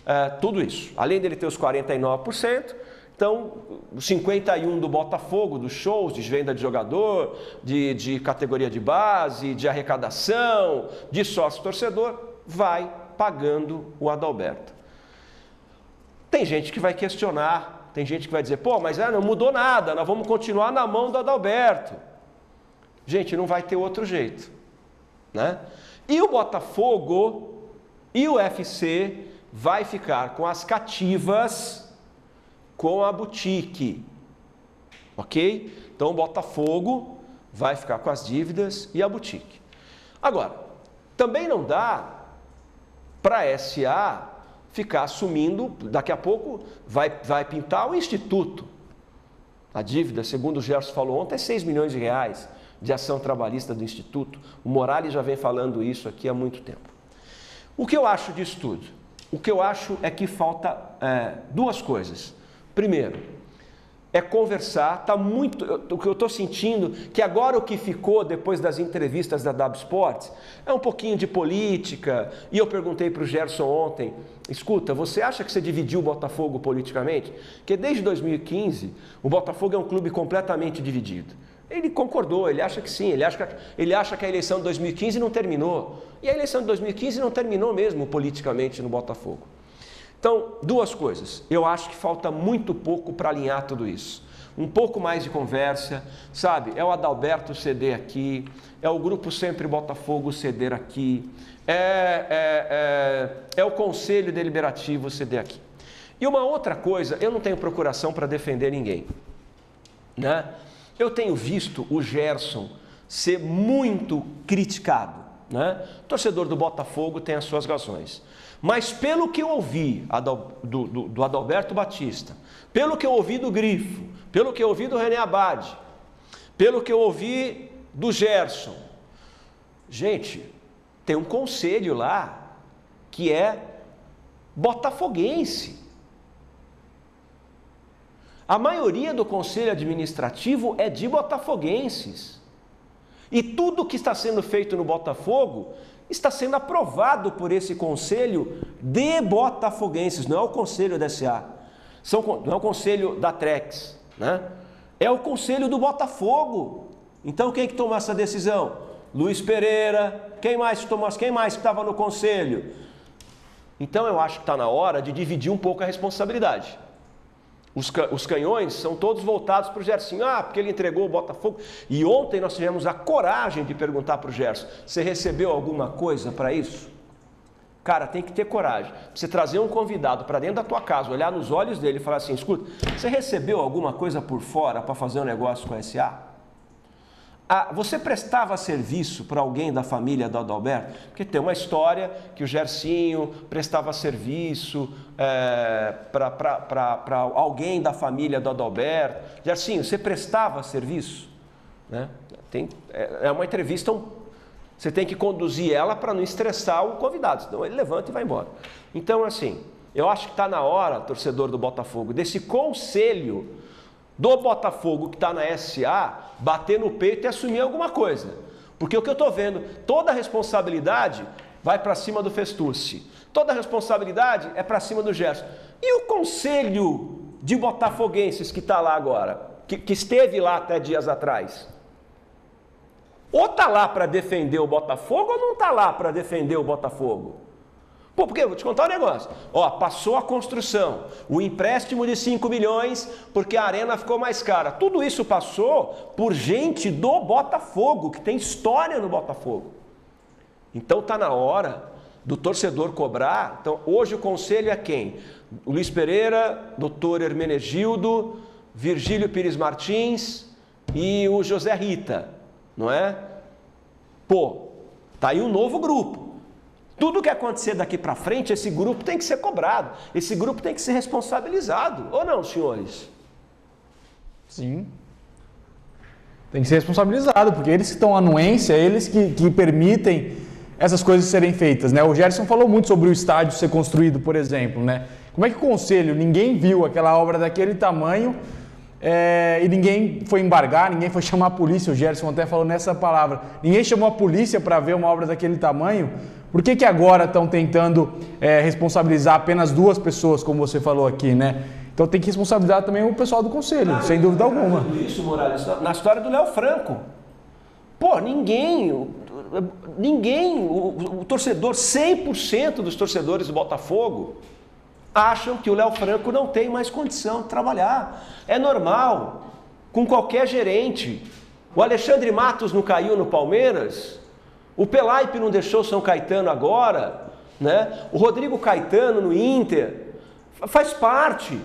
Uh, tudo isso. Além dele ter os 49%, então, os 51 do Botafogo, dos shows, de venda de jogador, de, de categoria de base, de arrecadação, de sócio torcedor, vai pagando o Adalberto. Tem gente que vai questionar, tem gente que vai dizer, pô, mas é, não mudou nada, nós vamos continuar na mão do Adalberto. Gente, não vai ter outro jeito. Né? E o Botafogo e o FC vai ficar com as cativas com a boutique. Ok? Então o Botafogo vai ficar com as dívidas e a boutique. Agora, também não dá para a SA ficar assumindo, daqui a pouco vai, vai pintar o Instituto. A dívida, segundo o Gerson falou ontem, é 6 milhões de reais de ação trabalhista do Instituto. O Morales já vem falando isso aqui há muito tempo. O que eu acho disso tudo? O que eu acho é que falta é, duas coisas. Primeiro, é conversar, tá muito, o que eu estou sentindo, que agora o que ficou depois das entrevistas da W Sports é um pouquinho de política, e eu perguntei para o Gerson ontem, escuta, você acha que você dividiu o Botafogo politicamente? Porque desde 2015, o Botafogo é um clube completamente dividido. Ele concordou, ele acha que sim, ele acha que, ele acha que a eleição de 2015 não terminou. E a eleição de 2015 não terminou mesmo politicamente no Botafogo. Então, duas coisas. Eu acho que falta muito pouco para alinhar tudo isso. Um pouco mais de conversa, sabe? É o Adalberto ceder aqui, é o Grupo Sempre Botafogo ceder aqui, é, é, é, é o Conselho Deliberativo ceder aqui. E uma outra coisa, eu não tenho procuração para defender ninguém. Né? Eu tenho visto o Gerson ser muito criticado. Né? Torcedor do Botafogo tem as suas razões. Mas pelo que eu ouvi do, do, do Adalberto Batista, pelo que eu ouvi do Grifo, pelo que eu ouvi do René Abad, pelo que eu ouvi do Gerson, gente, tem um conselho lá que é botafoguense. A maioria do conselho administrativo é de botafoguenses. E tudo que está sendo feito no Botafogo está sendo aprovado por esse conselho de botafoguenses, não é o conselho da SA, São, não é o conselho da Trex, né? é o conselho do Botafogo. Então quem que tomou essa decisão? Luiz Pereira, quem mais tomou, quem mais estava no conselho? Então eu acho que está na hora de dividir um pouco a responsabilidade. Os, os canhões são todos voltados para o Gerson. Ah, porque ele entregou o Botafogo. E ontem nós tivemos a coragem de perguntar para o Gerson: você recebeu alguma coisa para isso? Cara, tem que ter coragem. Você trazer um convidado para dentro da tua casa, olhar nos olhos dele e falar assim: escuta, você recebeu alguma coisa por fora para fazer um negócio com a SA? Ah, você prestava serviço para alguém da família do Adalberto? Porque tem uma história que o Gercinho prestava serviço é, para alguém da família do Adalberto. Gercinho, você prestava serviço? Né? Tem, é, é uma entrevista, um, você tem que conduzir ela para não estressar o convidado, senão ele levanta e vai embora. Então, assim, eu acho que está na hora, torcedor do Botafogo, desse conselho do Botafogo que está na SA bater no peito e assumir alguma coisa. Porque o que eu estou vendo, toda a responsabilidade vai para cima do Festucci. Toda a responsabilidade é para cima do Gerson. E o conselho de botafoguenses que está lá agora, que, que, esteve lá até dias atrás? Ou está lá para defender o Botafogo ou não está lá para defender o Botafogo? Pô, porque vou te contar um negócio. Ó, passou a construção, o empréstimo de 5 milhões, porque a arena ficou mais cara. Tudo isso passou por gente do Botafogo, que tem história no Botafogo. Então tá na hora do torcedor cobrar. Então, hoje o conselho é quem? O Luiz Pereira, doutor Hermenegildo, Virgílio Pires Martins e o José Rita, não é? Pô, tá aí um novo grupo. Tudo que acontecer daqui para frente, esse grupo tem que ser cobrado, esse grupo tem que ser responsabilizado, ou não, senhores? Sim. Tem que ser responsabilizado, porque eles que estão anuência, eles que, que permitem essas coisas serem feitas, né? O Gerson falou muito sobre o estádio ser construído, por exemplo, né? Como é que o conselho, ninguém viu aquela obra daquele tamanho é, e ninguém foi embargar, ninguém foi chamar a polícia, o Gerson até falou nessa palavra, ninguém chamou a polícia para ver uma obra daquele tamanho, por que, que agora estão tentando é, responsabilizar apenas duas pessoas, como você falou aqui, né? Então tem que responsabilizar também o pessoal do conselho, ah, sem dúvida alguma. Isso, Morales, na história do Léo Franco. Pô, ninguém, ninguém, o, o torcedor, 100% dos torcedores do Botafogo acham que o Léo Franco não tem mais condição de trabalhar. É normal, com qualquer gerente. O Alexandre Matos não caiu no Palmeiras? O Pelaipe não deixou São Caetano agora, né? O Rodrigo Caetano no Inter faz parte.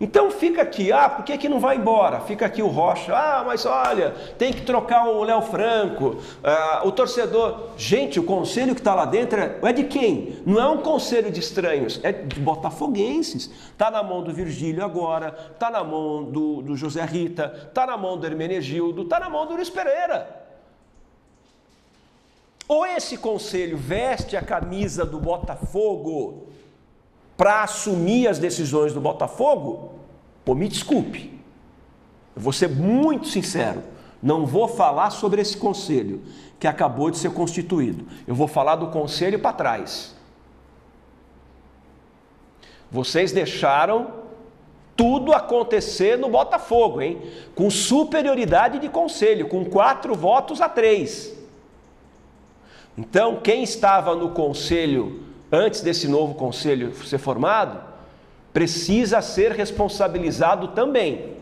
Então fica aqui, ah, por que, que não vai embora? Fica aqui o Rocha, ah, mas olha, tem que trocar o Léo Franco, ah, o torcedor. Gente, o conselho que está lá dentro é, é de quem? Não é um conselho de estranhos, é de botafoguenses. Está na mão do Virgílio agora, está na mão do, do José Rita, está na mão do Hermenegildo, está na mão do Luiz Pereira. Ou esse conselho veste a camisa do Botafogo para assumir as decisões do Botafogo, pô, me desculpe. Eu vou ser muito sincero. Não vou falar sobre esse conselho que acabou de ser constituído. Eu vou falar do conselho para trás. Vocês deixaram tudo acontecer no Botafogo, hein? Com superioridade de conselho, com quatro votos a três. Então, quem estava no conselho antes desse novo conselho ser formado, precisa ser responsabilizado também.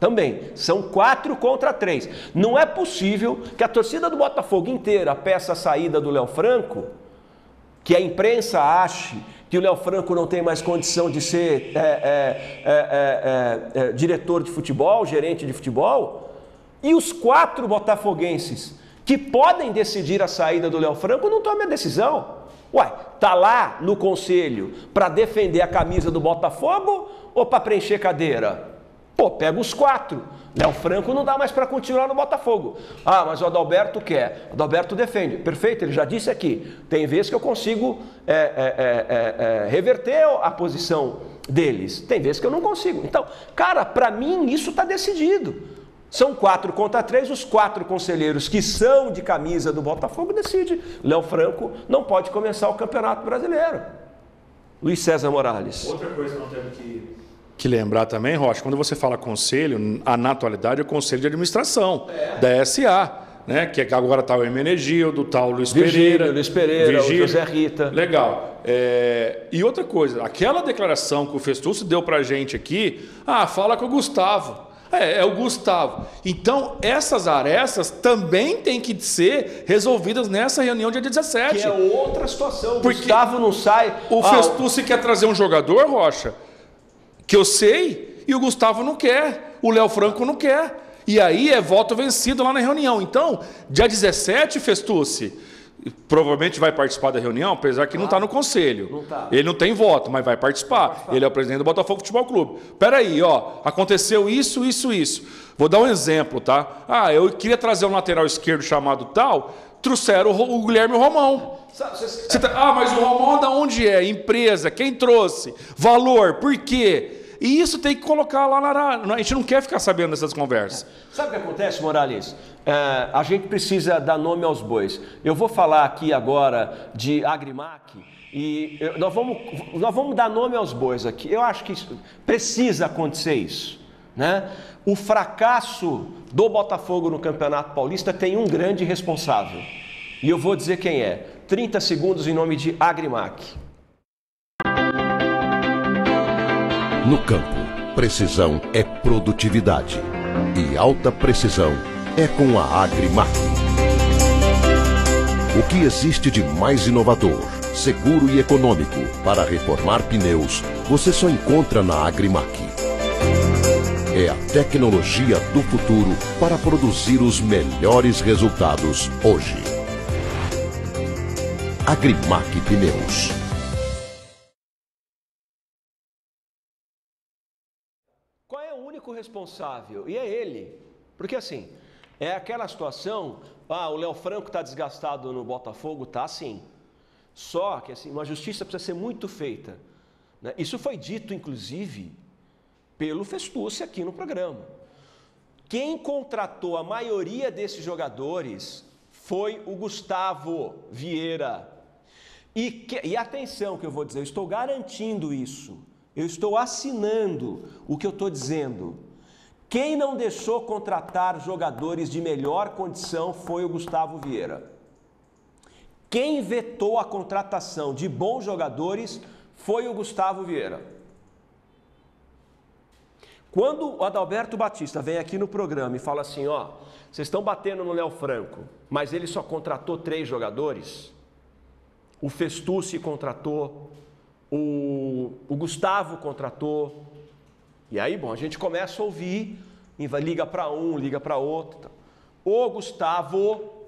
Também. São quatro contra três. Não é possível que a torcida do Botafogo inteira peça a saída do Léo Franco, que a imprensa ache que o Léo Franco não tem mais condição de ser é, é, é, é diretor de futebol, gerente de futebol, e os quatro botafoguenses que podem decidir a saída do Léo Franco não tomem a decisão. Uai, tá lá no conselho para defender a camisa do Botafogo ou para preencher cadeira? Pô, pega os quatro. Léo Franco não dá mais para continuar no Botafogo. Ah, mas o Adalberto quer. O Adalberto defende. Perfeito, ele já disse aqui. Tem vezes que eu consigo é, é, é, é, é reverter a posição deles. Tem vezes que eu não consigo. Então, cara, para mim isso está decidido. São quatro contra três, os quatro conselheiros que são de camisa do Botafogo decidem. Léo Franco não pode começar o Campeonato Brasileiro. Luiz César Morales. Outra coisa que nós temos que, que lembrar também, Rocha, quando você fala conselho, a na atualidade é o conselho de administração é. da SA. Né? Que agora está o Emenegildo, está o Luiz Virgílio, Pereira. Luiz Pereira, Virgílio. o José Rita. Legal. É... E outra coisa, aquela declaração que o Festucci deu para gente aqui, ah, fala com o Gustavo. É, é o Gustavo. Então, essas arestas também têm que ser resolvidas nessa reunião dia 17. Que é outra situação. O Porque Gustavo não sai. O ah, Festucci quer trazer um jogador, Rocha, que eu sei, e o Gustavo não quer. O Léo Franco não quer. E aí é voto vencido lá na reunião. Então, dia 17, Festucci provavelmente vai participar da reunião, apesar que não está no conselho. Não tá. Ele não tem voto, mas vai participar. participar. Ele é o presidente do Botafogo Futebol Clube. Peraí, ó, aconteceu isso, isso, isso. Vou dar um exemplo, tá? Ah, eu queria trazer um lateral esquerdo chamado tal, trouxeram o, Guilherme Romão. Tá... Ah, mas o Romão da onde é? Empresa, quem trouxe? Valor, por quê? E isso tem que colocar lá na. A gente não quer ficar sabendo dessas conversas. Sabe o que acontece, Morales? É, a gente precisa dar nome aos bois. Eu vou falar aqui agora de Agrimac e nós vamos, nós vamos dar nome aos bois aqui. Eu acho que isso, precisa acontecer isso. Né? O fracasso do Botafogo no Campeonato Paulista tem um grande responsável. E eu vou dizer quem é. 30 segundos em nome de Agrimac. No campo, precisão é produtividade. E alta precisão é com a Agrimac. O que existe de mais inovador, seguro e econômico para reformar pneus, você só encontra na Agrimac. É a tecnologia do futuro para produzir os melhores resultados hoje. Agrimac Pneus. Responsável, e é ele. Porque assim, é aquela situação, ah, o Léo Franco está desgastado no Botafogo, tá sim. Só que assim, uma justiça precisa ser muito feita. Né? Isso foi dito, inclusive, pelo Festucci aqui no programa. Quem contratou a maioria desses jogadores foi o Gustavo Vieira. E, que, e atenção que eu vou dizer, eu estou garantindo isso. Eu estou assinando o que eu estou dizendo. Quem não deixou contratar jogadores de melhor condição foi o Gustavo Vieira. Quem vetou a contratação de bons jogadores foi o Gustavo Vieira. Quando o Adalberto Batista vem aqui no programa e fala assim: ó, vocês estão batendo no Léo Franco, mas ele só contratou três jogadores, o Festucci contratou, o, o Gustavo contratou, E aí, bom, a gente começa a ouvir, liga para um, liga para outro. O Gustavo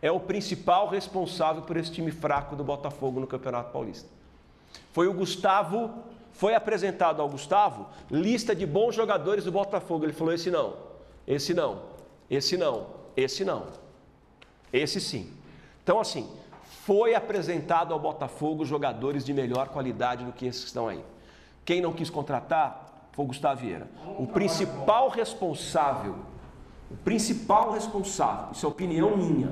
é o principal responsável por esse time fraco do Botafogo no Campeonato Paulista. Foi o Gustavo, foi apresentado ao Gustavo lista de bons jogadores do Botafogo. Ele falou: esse não, esse não, esse não, esse não, esse sim. Então, assim, foi apresentado ao Botafogo jogadores de melhor qualidade do que esses que estão aí. Quem não quis contratar foi o Gustavo Vieira. O principal responsável, o principal responsável, isso é opinião minha,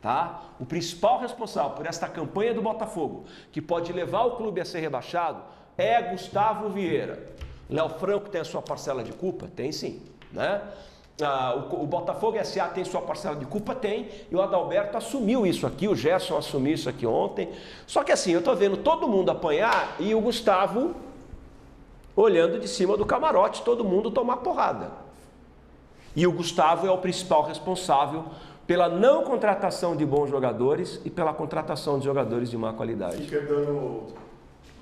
tá? O principal responsável por esta campanha do Botafogo, que pode levar o clube a ser rebaixado, é Gustavo Vieira. Léo Franco tem a sua parcela de culpa? Tem sim, né? Ah, o, o Botafogo SA tem sua parcela de culpa? Tem. E o Adalberto assumiu isso aqui, o Gerson assumiu isso aqui ontem. Só que assim, eu tô vendo todo mundo apanhar e o Gustavo olhando de cima do camarote, todo mundo tomar porrada. E o Gustavo é o principal responsável pela não contratação de bons jogadores e pela contratação de jogadores de má qualidade. Fica dando.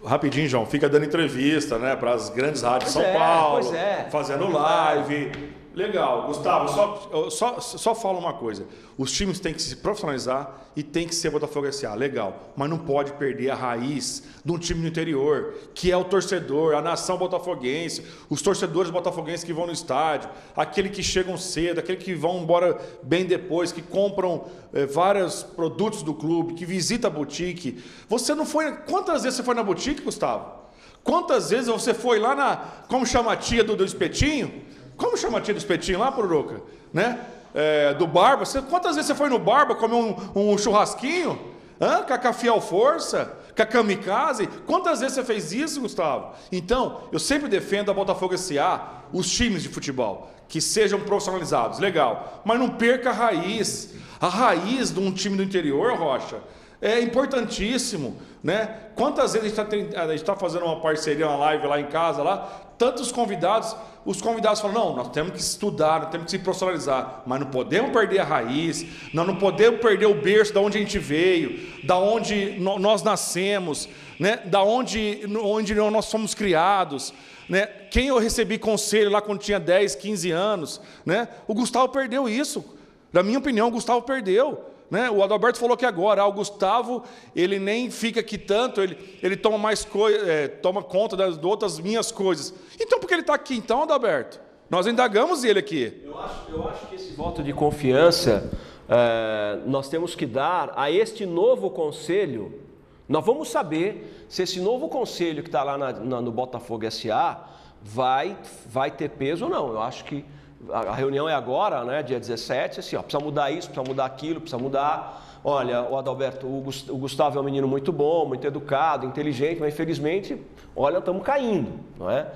Rapidinho, João, fica dando entrevista, né, para as grandes rádios de São é, Paulo, pois é. fazendo live. Legal, Gustavo, só, só, só falo uma coisa: os times têm que se profissionalizar e tem que ser Botafogo SA, legal, mas não pode perder a raiz de um time do interior, que é o torcedor, a nação botafoguense, os torcedores botafoguenses que vão no estádio, aquele que chegam cedo, aquele que vão embora bem depois, que compram eh, vários produtos do clube, que visita a boutique. Você não foi. Quantas vezes você foi na boutique, Gustavo? Quantas vezes você foi lá na. Como chama a tia do, do espetinho? Como chama a tia do espetinho lá, Pururuca? Né? É, do Barba. Você, quantas vezes você foi no Barba comer um, um churrasquinho? Hã? Com a com a Fiel Força? Com a Kamikaze? Quantas vezes você fez isso, Gustavo? Então, eu sempre defendo a Botafogo SA, os times de futebol, que sejam profissionalizados, legal. Mas não perca a raiz. A raiz de um time do interior, Rocha, é importantíssimo, né? Quantas vezes a gente está fazendo uma parceria, uma live lá em casa, lá, tantos convidados, os convidados falam, não, nós temos que estudar, nós temos que se profissionalizar, mas não podemos perder a raiz, nós não podemos perder o berço da onde a gente veio, da onde nós nascemos, né? da onde, onde nós somos criados. Né? Quem eu recebi conselho lá quando tinha 10, 15 anos, né? o Gustavo perdeu isso. Na minha opinião, o Gustavo perdeu. Né? O Adalberto falou que agora, ah, o Gustavo, ele nem fica aqui tanto, ele, ele toma mais coisa, toma conta das outras minhas coisas. Então, por que ele está aqui então, Adalberto? Nós indagamos ele aqui. Eu acho, eu acho que esse voto de confiança eh, nós temos que dar a este novo conselho. Nós vamos saber se esse novo conselho que está lá na- na- no Botafogo SA vai, vai ter peso ou não. Eu acho que a, reunião é agora, né, dia 17, assim, ó, precisa mudar isso, precisa mudar aquilo, precisa mudar. Olha, o Adalberto, o Gus- o Gustavo é um menino muito bom, muito educado, inteligente, mas infelizmente, olha, estamos caindo, não é?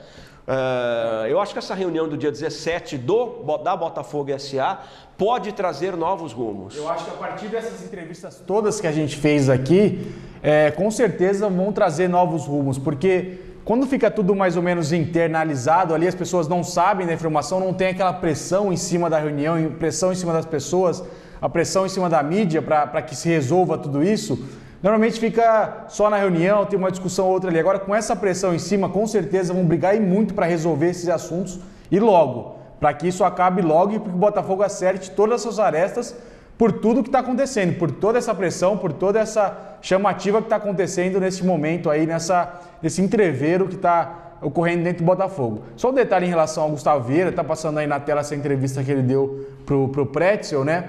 É, eu acho que essa reunião do dia 17 do, da Botafogo SA pode trazer novos rumos. Eu acho que a partir dessas entrevistas todas que a gente fez aqui, é, com certeza vão trazer novos rumos, porque quando fica tudo mais ou menos internalizado ali, as pessoas não sabem da informação, não tem aquela pressão em cima da reunião, pressão em cima das pessoas, a pressão em cima da mídia para que se resolva tudo isso. Normalmente fica só na reunião, tem uma discussão ou outra ali. Agora, com essa pressão em cima, com certeza vão brigar e muito para resolver esses assuntos e logo, para que isso acabe logo e que o Botafogo acerte todas as suas arestas por tudo que está acontecendo, por toda essa pressão, por toda essa chamativa que está acontecendo nesse momento aí, nessa, nesse entreveiro que está ocorrendo dentro do Botafogo. Só um detalhe em relação ao Gustavo Vieira, está passando aí na tela essa entrevista que ele deu pro, pro Pretzel, né?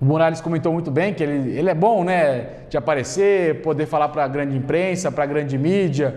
O Morales comentou muito bem que ele, ele é bom, né? De aparecer, poder falar para a grande imprensa, para a grande mídia,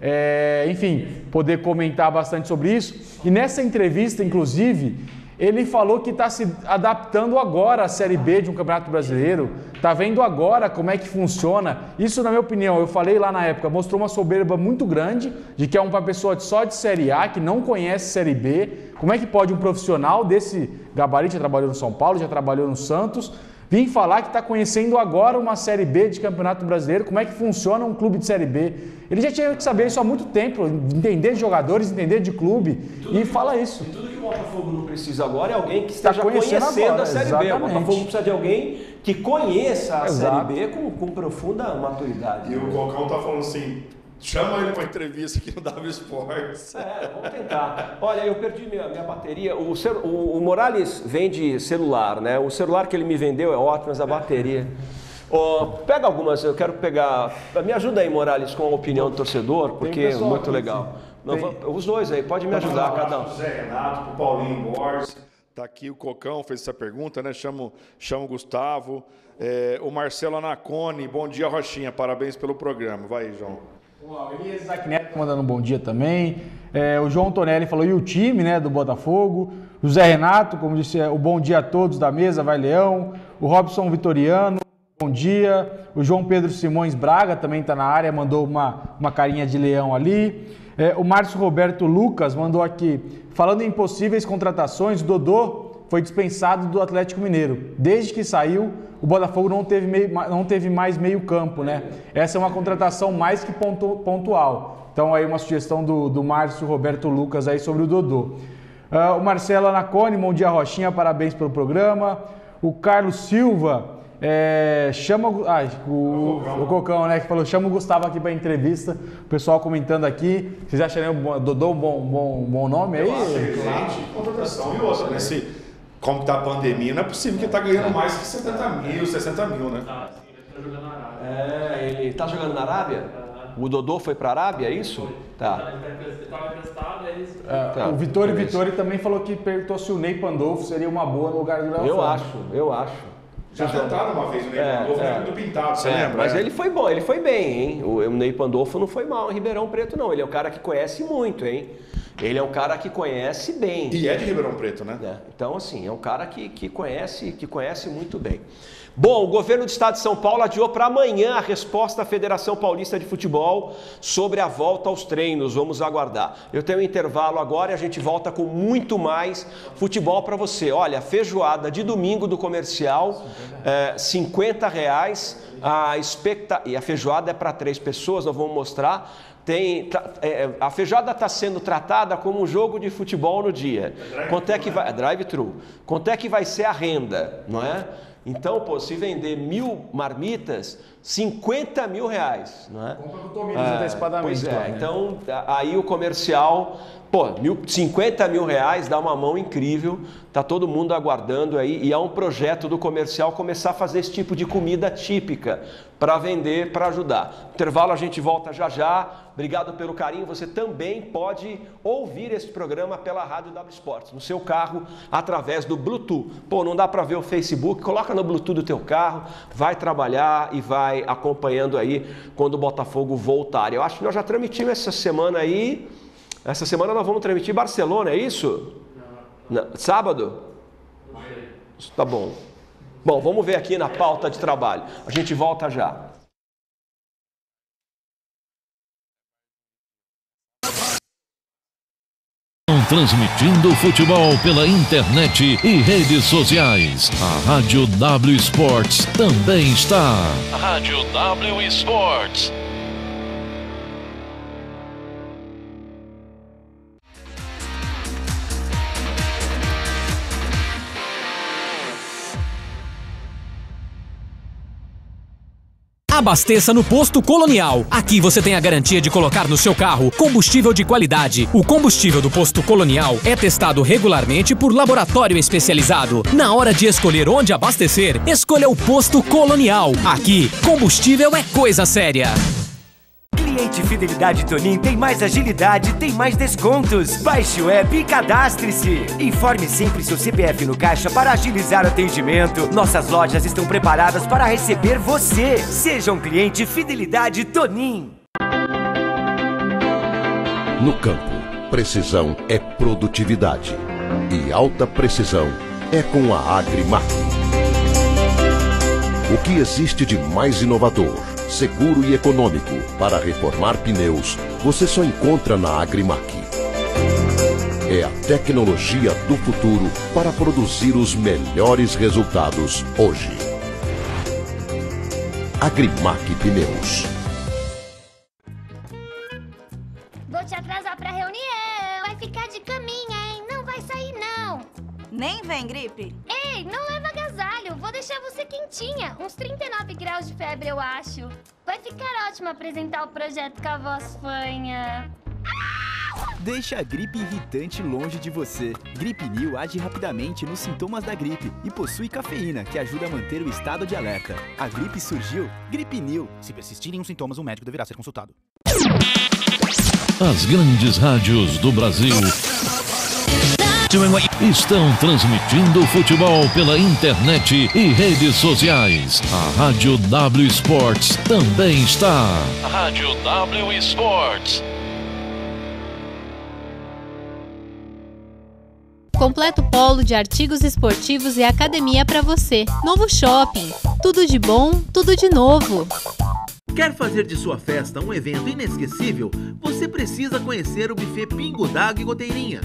é, enfim, poder comentar bastante sobre isso. E nessa entrevista, inclusive, ele falou que está se adaptando agora à Série B de um Campeonato Brasileiro, está vendo agora como é que funciona. Isso, na minha opinião, eu falei lá na época, mostrou uma soberba muito grande de que é uma pessoa só de Série A, que não conhece Série B. Como é que pode um profissional desse gabarito, já trabalhou no São Paulo, já trabalhou no Santos, vir falar que está conhecendo agora uma Série B de Campeonato Brasileiro, como é que funciona um clube de Série B. Ele já tinha que saber isso há muito tempo, entender de jogadores, entender de clube, e fala isso. Tudo que o Botafogo não precisa agora é alguém que esteja conhecendo conhecendo, agora, a Série B. O exatamente. Botafogo precisa de alguém que conheça a Exato. Série B com, com profunda maturidade. E o Cocão tá falando assim, Chama ele para entrevista aqui no W Sports. É, vamos tentar. Olha, eu perdi minha, minha bateria. O, o, o, Morales vende celular, né? O celular que ele me vendeu é ótimo, mas a bateria. Oh, pega algumas, eu quero pegar. Me ajuda aí, Morales, com a opinião do torcedor, porque é muito legal. Não, os dois aí, pode me ajudar, cada um. José Renato, pro Paulinho Borges. Tá aqui o Cocão, fez essa pergunta, né? Chamo, chamo o Gustavo. É, o Marcelo Anacone, bom dia, Rochinha, parabéns pelo programa. Vai aí, João. O Elias Isaac Neto mandando um bom dia também. É, o João Tonelli falou, e o time né, do Botafogo. José Renato, como disse, é, o bom dia a todos da mesa, vai Leão. O Robson Vitoriano, bom dia. O João Pedro Simões Braga também está na área, mandou uma, uma carinha de leão ali. É, o Márcio Roberto Lucas mandou aqui, falando em possíveis contratações, o Dodô foi dispensado do Atlético Mineiro. Desde que saiu, o Botafogo não teve, meio, não teve mais meio campo, né? Essa é uma contratação mais que pontual. Então aí uma sugestão do, do Márcio Roberto Lucas aí sobre o Dodô. Uh, o Marcelo Anacone, bom dia Rochinha, parabéns pelo programa. O Carlos Silva é, chama ah, o, o, Cocão, né? Que falou, chama o Gustavo aqui para entrevista. O pessoal comentando aqui. Vocês acham o Dodô um bom, bom, bom nome aí? Excelente contratação. E outra, né? Como está a pandemia, não é possível que ele está ganhando mais que 70 mil, 60 mil, né? Ah, sim, ele está jogando na Arábia. É, ele está jogando na Arábia? O Dodô foi para a Arábia, é isso? Tá. Ele estava emprestado, é isso. É, o Vitório Vitória também falou que perguntou se o Ney Pandolfo seria uma boa no lugar do Léo Eu acho, eu acho. Já tentaram uma vez o Ney é, Pandolfo é. muito pintado, você é, lembra? Mas ele foi bom, ele foi bem, hein? O, o Ney Pandolfo não foi mal em Ribeirão Preto, não. Ele é um cara que conhece muito, hein? Ele é um cara que conhece bem. E é de Ribeirão Preto, né? É, então, assim, é um cara que, que, conhece, que conhece muito bem. Bom, o governo do estado de São Paulo adiou para amanhã a resposta da Federação Paulista de Futebol sobre a volta aos treinos. Vamos aguardar. Eu tenho um intervalo agora e a gente volta com muito mais futebol para você. Olha, feijoada de domingo do comercial, é, 50 reais. A, expecta... e a feijoada é para três pessoas, nós vamos mostrar. Tem, tá, é, a feijoada está sendo tratada como um jogo de futebol no dia. Quanto é que vai? Drive-thru. Quanto é que vai ser a renda, não é? Então, pô, se vender mil marmitas, 50 mil reais, não é? Compra com é, antecipadamente. Pois é, né? então aí o comercial Pô, mil, 50 mil reais dá uma mão incrível, tá todo mundo aguardando aí e é um projeto do comercial começar a fazer esse tipo de comida típica para vender, para ajudar. Intervalo a gente volta já já. Obrigado pelo carinho. Você também pode ouvir esse programa pela Rádio W Sports, no seu carro, através do Bluetooth. Pô, não dá para ver o Facebook? Coloca no Bluetooth do teu carro, vai trabalhar e vai acompanhando aí quando o Botafogo voltar. Eu acho que nós já transmitimos essa semana aí essa semana nós vamos transmitir Barcelona, é isso? Não. Sábado? Não. Tá bom. Bom, vamos ver aqui na pauta de trabalho. A gente volta já. Transmitindo futebol pela internet e redes sociais. A Rádio W Sports também está. Rádio W Sports. Abasteça no Posto Colonial. Aqui você tem a garantia de colocar no seu carro combustível de qualidade. O combustível do Posto Colonial é testado regularmente por laboratório especializado. Na hora de escolher onde abastecer, escolha o Posto Colonial. Aqui, combustível é coisa séria. Cliente Fidelidade Tonin tem mais agilidade, tem mais descontos. Baixe o app e cadastre-se. Informe sempre seu CPF no caixa para agilizar o atendimento. Nossas lojas estão preparadas para receber você. Seja um cliente Fidelidade Tonin. No campo, precisão é produtividade. E alta precisão é com a Agrimac. O que existe de mais inovador? Seguro e econômico para reformar pneus, você só encontra na Agrimac. É a tecnologia do futuro para produzir os melhores resultados hoje. Agrimac Pneus. Vou te atrasar pra reunião. Vai ficar de caminha, hein? Não vai sair, não. Nem vem, gripe. Ei, não leva deixar você quentinha. Uns 39 graus de febre, eu acho. Vai ficar ótimo apresentar o projeto com a voz fanha. Deixa a gripe irritante longe de você. Gripe New age rapidamente nos sintomas da gripe e possui cafeína, que ajuda a manter o estado de alerta. A gripe surgiu, Gripe New. Se persistirem os sintomas, o médico deverá ser consultado. As grandes rádios do Brasil estão transmitindo futebol pela internet e redes sociais. A Rádio W Sports também está. Rádio W Sports. Completo polo de artigos esportivos e academia para você. Novo shopping. Tudo de bom, tudo de novo. Quer fazer de sua festa um evento inesquecível? Você precisa conhecer o buffet Pingo d'Água e Goteirinha,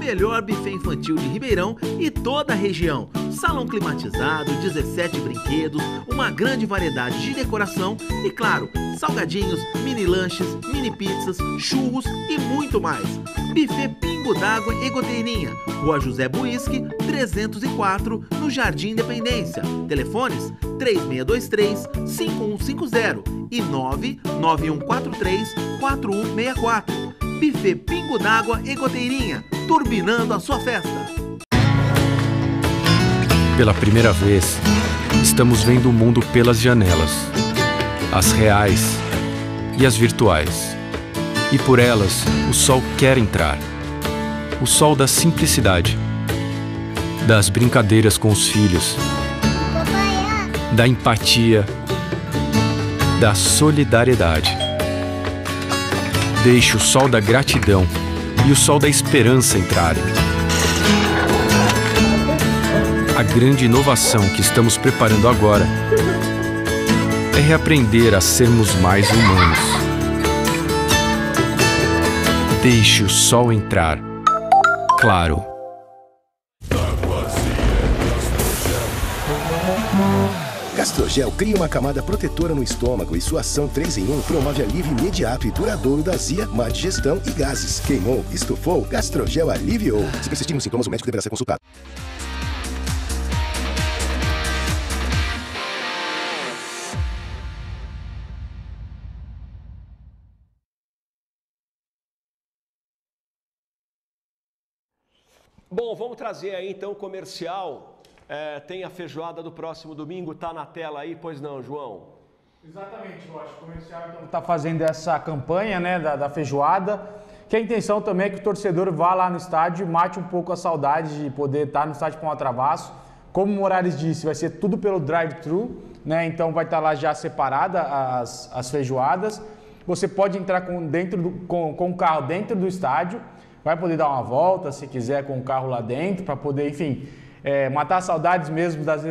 melhor buffet infantil de Ribeirão e toda a região. Salão climatizado, 17 brinquedos, uma grande variedade de decoração e, claro, salgadinhos, mini lanches, mini pizzas, churros e muito mais. Buffet Pingo d'Água e Goteirinha, Rua José Buisque, 304, no Jardim Independência. Telefones 3623 5150 e 99143 4164. Buffet Pingo d'Água e Goteirinha, turbinando a sua festa. Pela primeira vez, estamos vendo o mundo pelas janelas, as reais e as virtuais. E por elas, o sol quer entrar. O sol da simplicidade, das brincadeiras com os filhos, da empatia, da solidariedade. Deixe o sol da gratidão e o sol da esperança entrarem. A grande inovação que estamos preparando agora é reaprender a sermos mais humanos. Deixe o sol entrar. Claro. Gastrogel cria uma camada protetora no estômago e sua ação 3 em 1 promove alívio imediato e duradouro da azia, má digestão e gases. Queimou, estufou, Gastrogel aliviou. Se persistirem os sintomas, o médico deverá ser consultado. Bom, vamos trazer aí então o comercial. É, tem a feijoada do próximo domingo, tá na tela aí, pois não, João? Exatamente, eu acho o comercial então está fazendo essa campanha né, da, da, feijoada, que a intenção também é que o torcedor vá lá no estádio e mate um pouco a saudade de poder estar no estádio com o Travasso. Como o Morales disse, vai ser tudo pelo drive-thru, né? Então vai estar lá já separada as, as feijoadas. Você pode entrar com, dentro do, com, com o carro dentro do estádio, vai poder dar uma volta se quiser com o carro lá dentro, para poder, enfim, é, matar saudades mesmo das,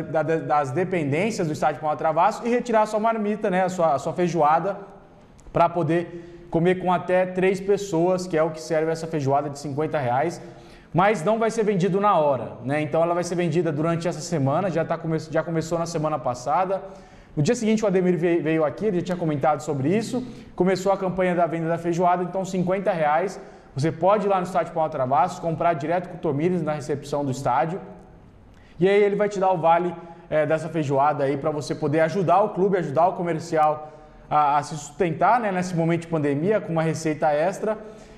das dependências do estádio Paulo Travasso e retirar a sua marmita, né, a sua, a sua feijoada, para poder comer com até três pessoas, que é o que serve essa feijoada de 50 reais. Mas não vai ser vendido na hora, né? Então ela vai ser vendida durante essa semana, já, tá, já começou na semana passada. No dia seguinte o Ademir veio aqui, ele já tinha comentado sobre isso. Começou a campanha da venda da feijoada, então 50 reais. Você pode ir lá no estádio Paulo Travassos, comprar direto com o Tomires na recepção do estádio. E aí ele vai te dar o vale é, dessa feijoada aí para você poder ajudar o clube, ajudar o comercial a, a se sustentar né, nesse momento de pandemia com uma receita extra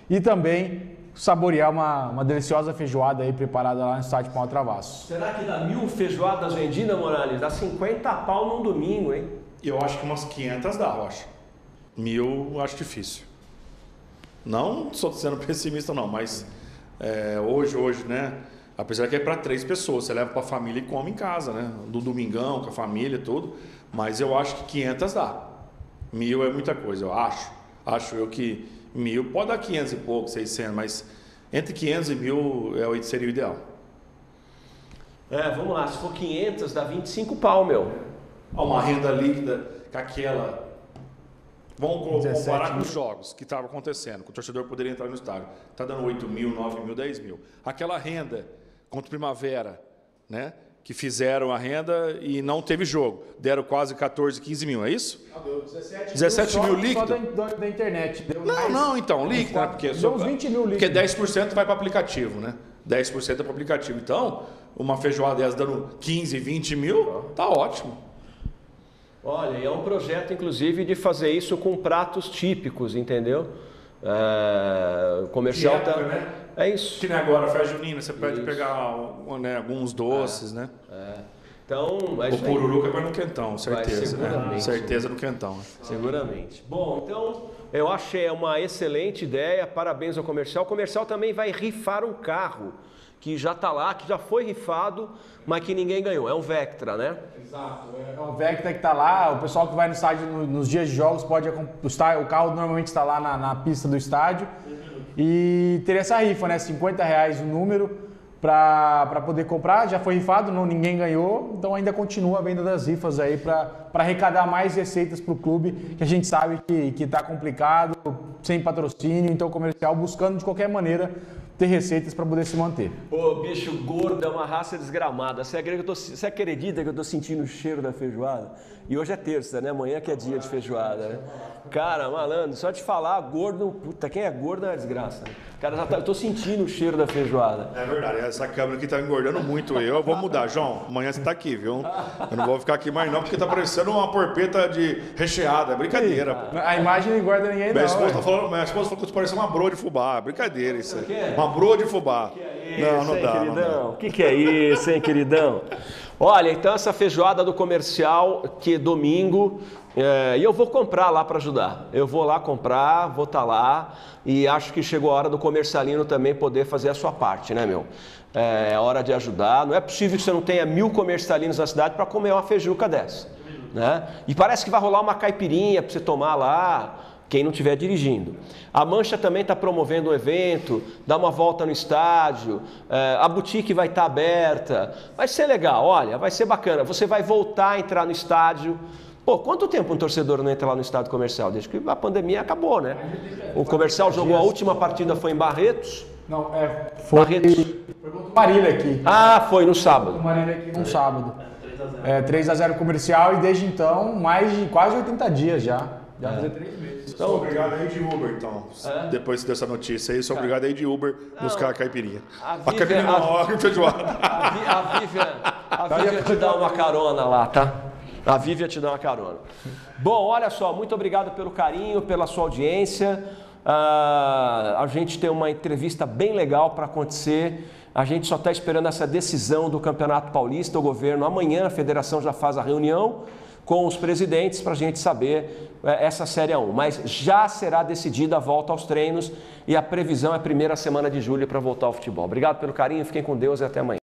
e também saborear uma, uma deliciosa feijoada aí preparada lá no estádio Paulo Travassos. Será que dá mil feijoadas vendidas, Morales? Dá 50 pau num domingo, hein? Eu acho que umas 500 dá, eu acho. Mil acho difícil. Não sou sendo pessimista não, mas é, hoje, hoje, né? Apesar que é para três pessoas, você leva para a família e come em casa, né? Do domingão, com a família tudo. Mas eu acho que 500 dá. Mil é muita coisa, eu acho. Acho eu que mil pode dar 500 e pouco, 600, mas entre 500 e mil é, o seria o ideal. É, vamos lá, se for 500 dá 25 pau, meu. Uma renda líquida com aquela Vamos comparar com os jogos que estavam acontecendo, que o torcedor poderia entrar no estádio. Está dando 8 mil, 9 mil, 10 mil. Aquela renda contra o Primavera, né? Que fizeram a renda e não teve jogo. Deram quase 14, 15 mil, é isso? Não, deu 17, 17 mil, mil só, líquido? Só da, da internet. Deu não, mais, não, então, líquido, né? Porque, deu uns 20 mil líquido. Porque 10% vai para aplicativo, né? 10% é para o aplicativo. Então, uma feijoada dessa dando 15, 20 mil, tá ótimo. Olha, e é um projeto, inclusive, de fazer isso com pratos típicos, entendeu? É, comercial Que época, tá. né? É isso. Que nem agora, festa junina, você pode Isso. pegar né, alguns doces, né? É. Então, é o pururuca vai no quentão, certeza. Vai, né? Certeza no quentão. Seguramente. Bom, então eu achei uma excelente ideia. Parabéns ao comercial. O comercial também vai rifar um carro que já está lá, que já foi rifado, mas que ninguém ganhou. É um Vectra, né? Exato. É o Vectra que está lá, o pessoal que vai no estádio no- nos dias de jogos pode acompanhar. O carro normalmente está lá na, na pista do estádio. E teria essa rifa, né? 50 reais o número para poder comprar. Já foi rifado, não, ninguém ganhou. Então ainda continua a venda das rifas aí para arrecadar mais receitas para o clube, que a gente sabe que está complicado, sem patrocínio. Então o comercial buscando de qualquer maneira ter receitas para poder se manter. Ô, bicho gordo é uma raça desgramada. Você acredita, que eu acredita que eu sentindo o cheiro da feijoada? E hoje é terça, né? Amanhã que é dia de feijoada, né? Cara, malandro, só te falar, gordo, puta, quem é gordo é uma desgraça. Né? Cara, já tá, eu tô sentindo o cheiro da feijoada. É verdade, essa câmera aqui tá engordando muito eu. Eu vou mudar, João. Amanhã você tá aqui, viu? Eu não vou ficar aqui mais não, porque tá parecendo uma porpeta de recheada. É brincadeira, pô. A imagem não engorda ninguém, Minha não. esposa, ué. tá falando, minha esposa falou que tu parecia uma broa de fubá. Brincadeira isso aí. Uma broa de fubá. Não, não hein, dá, não dá. queridão? O que, que é isso, hein, queridão? Olha, então essa feijoada do comercial, que é domingo, é, e eu vou comprar lá para ajudar. Eu vou lá comprar, vou estar lá, e acho que chegou a hora do comercialino também poder fazer a sua parte, né, meu? É hora de ajudar. Não é possível que você não tenha mil comercialinos na cidade para comer uma feijuca dessa. Né? E parece que vai rolar uma caipirinha para você tomar lá, quem não estiver dirigindo. A Mancha também está promovendo um evento, dá uma volta no estádio, é, a boutique vai estar aberta. Vai ser legal, olha, vai ser bacana. Você vai voltar a entrar no estádio. Pô, quanto tempo um torcedor não entra lá no estádio comercial? Desde que a pandemia acabou, né? O comercial jogou a última partida foi em Barretos. Não, é, foi Barretos. Marília aqui. Ah, foi no sábado. Marília aqui no sábado. É, 3 a 0 comercial e desde então mais de quase 80 dias já. Já É. fazer três meses. Sou obrigado aí de Uber, então. Depois dessa notícia aí, sou obrigado aí de Uber buscar a caipirinha. A A, Vivian- caipirinha não, a- a feijoada. A, Vi- a Vivian, a Vivian te dá uma carona lá, tá? A Vivian te dá uma carona. Bom, olha só, muito obrigado pelo carinho, pela sua audiência. Ah, a gente tem uma entrevista bem legal para acontecer. A gente só está esperando essa decisão do Campeonato Paulista. O governo, amanhã, a federação já faz a reunião com os presidentes para a gente saber eh, essa Série 1. Mas já será decidida a volta aos treinos e a previsão é a primeira semana de julho para voltar ao futebol. Obrigado pelo carinho, fiquem com Deus e até amanhã.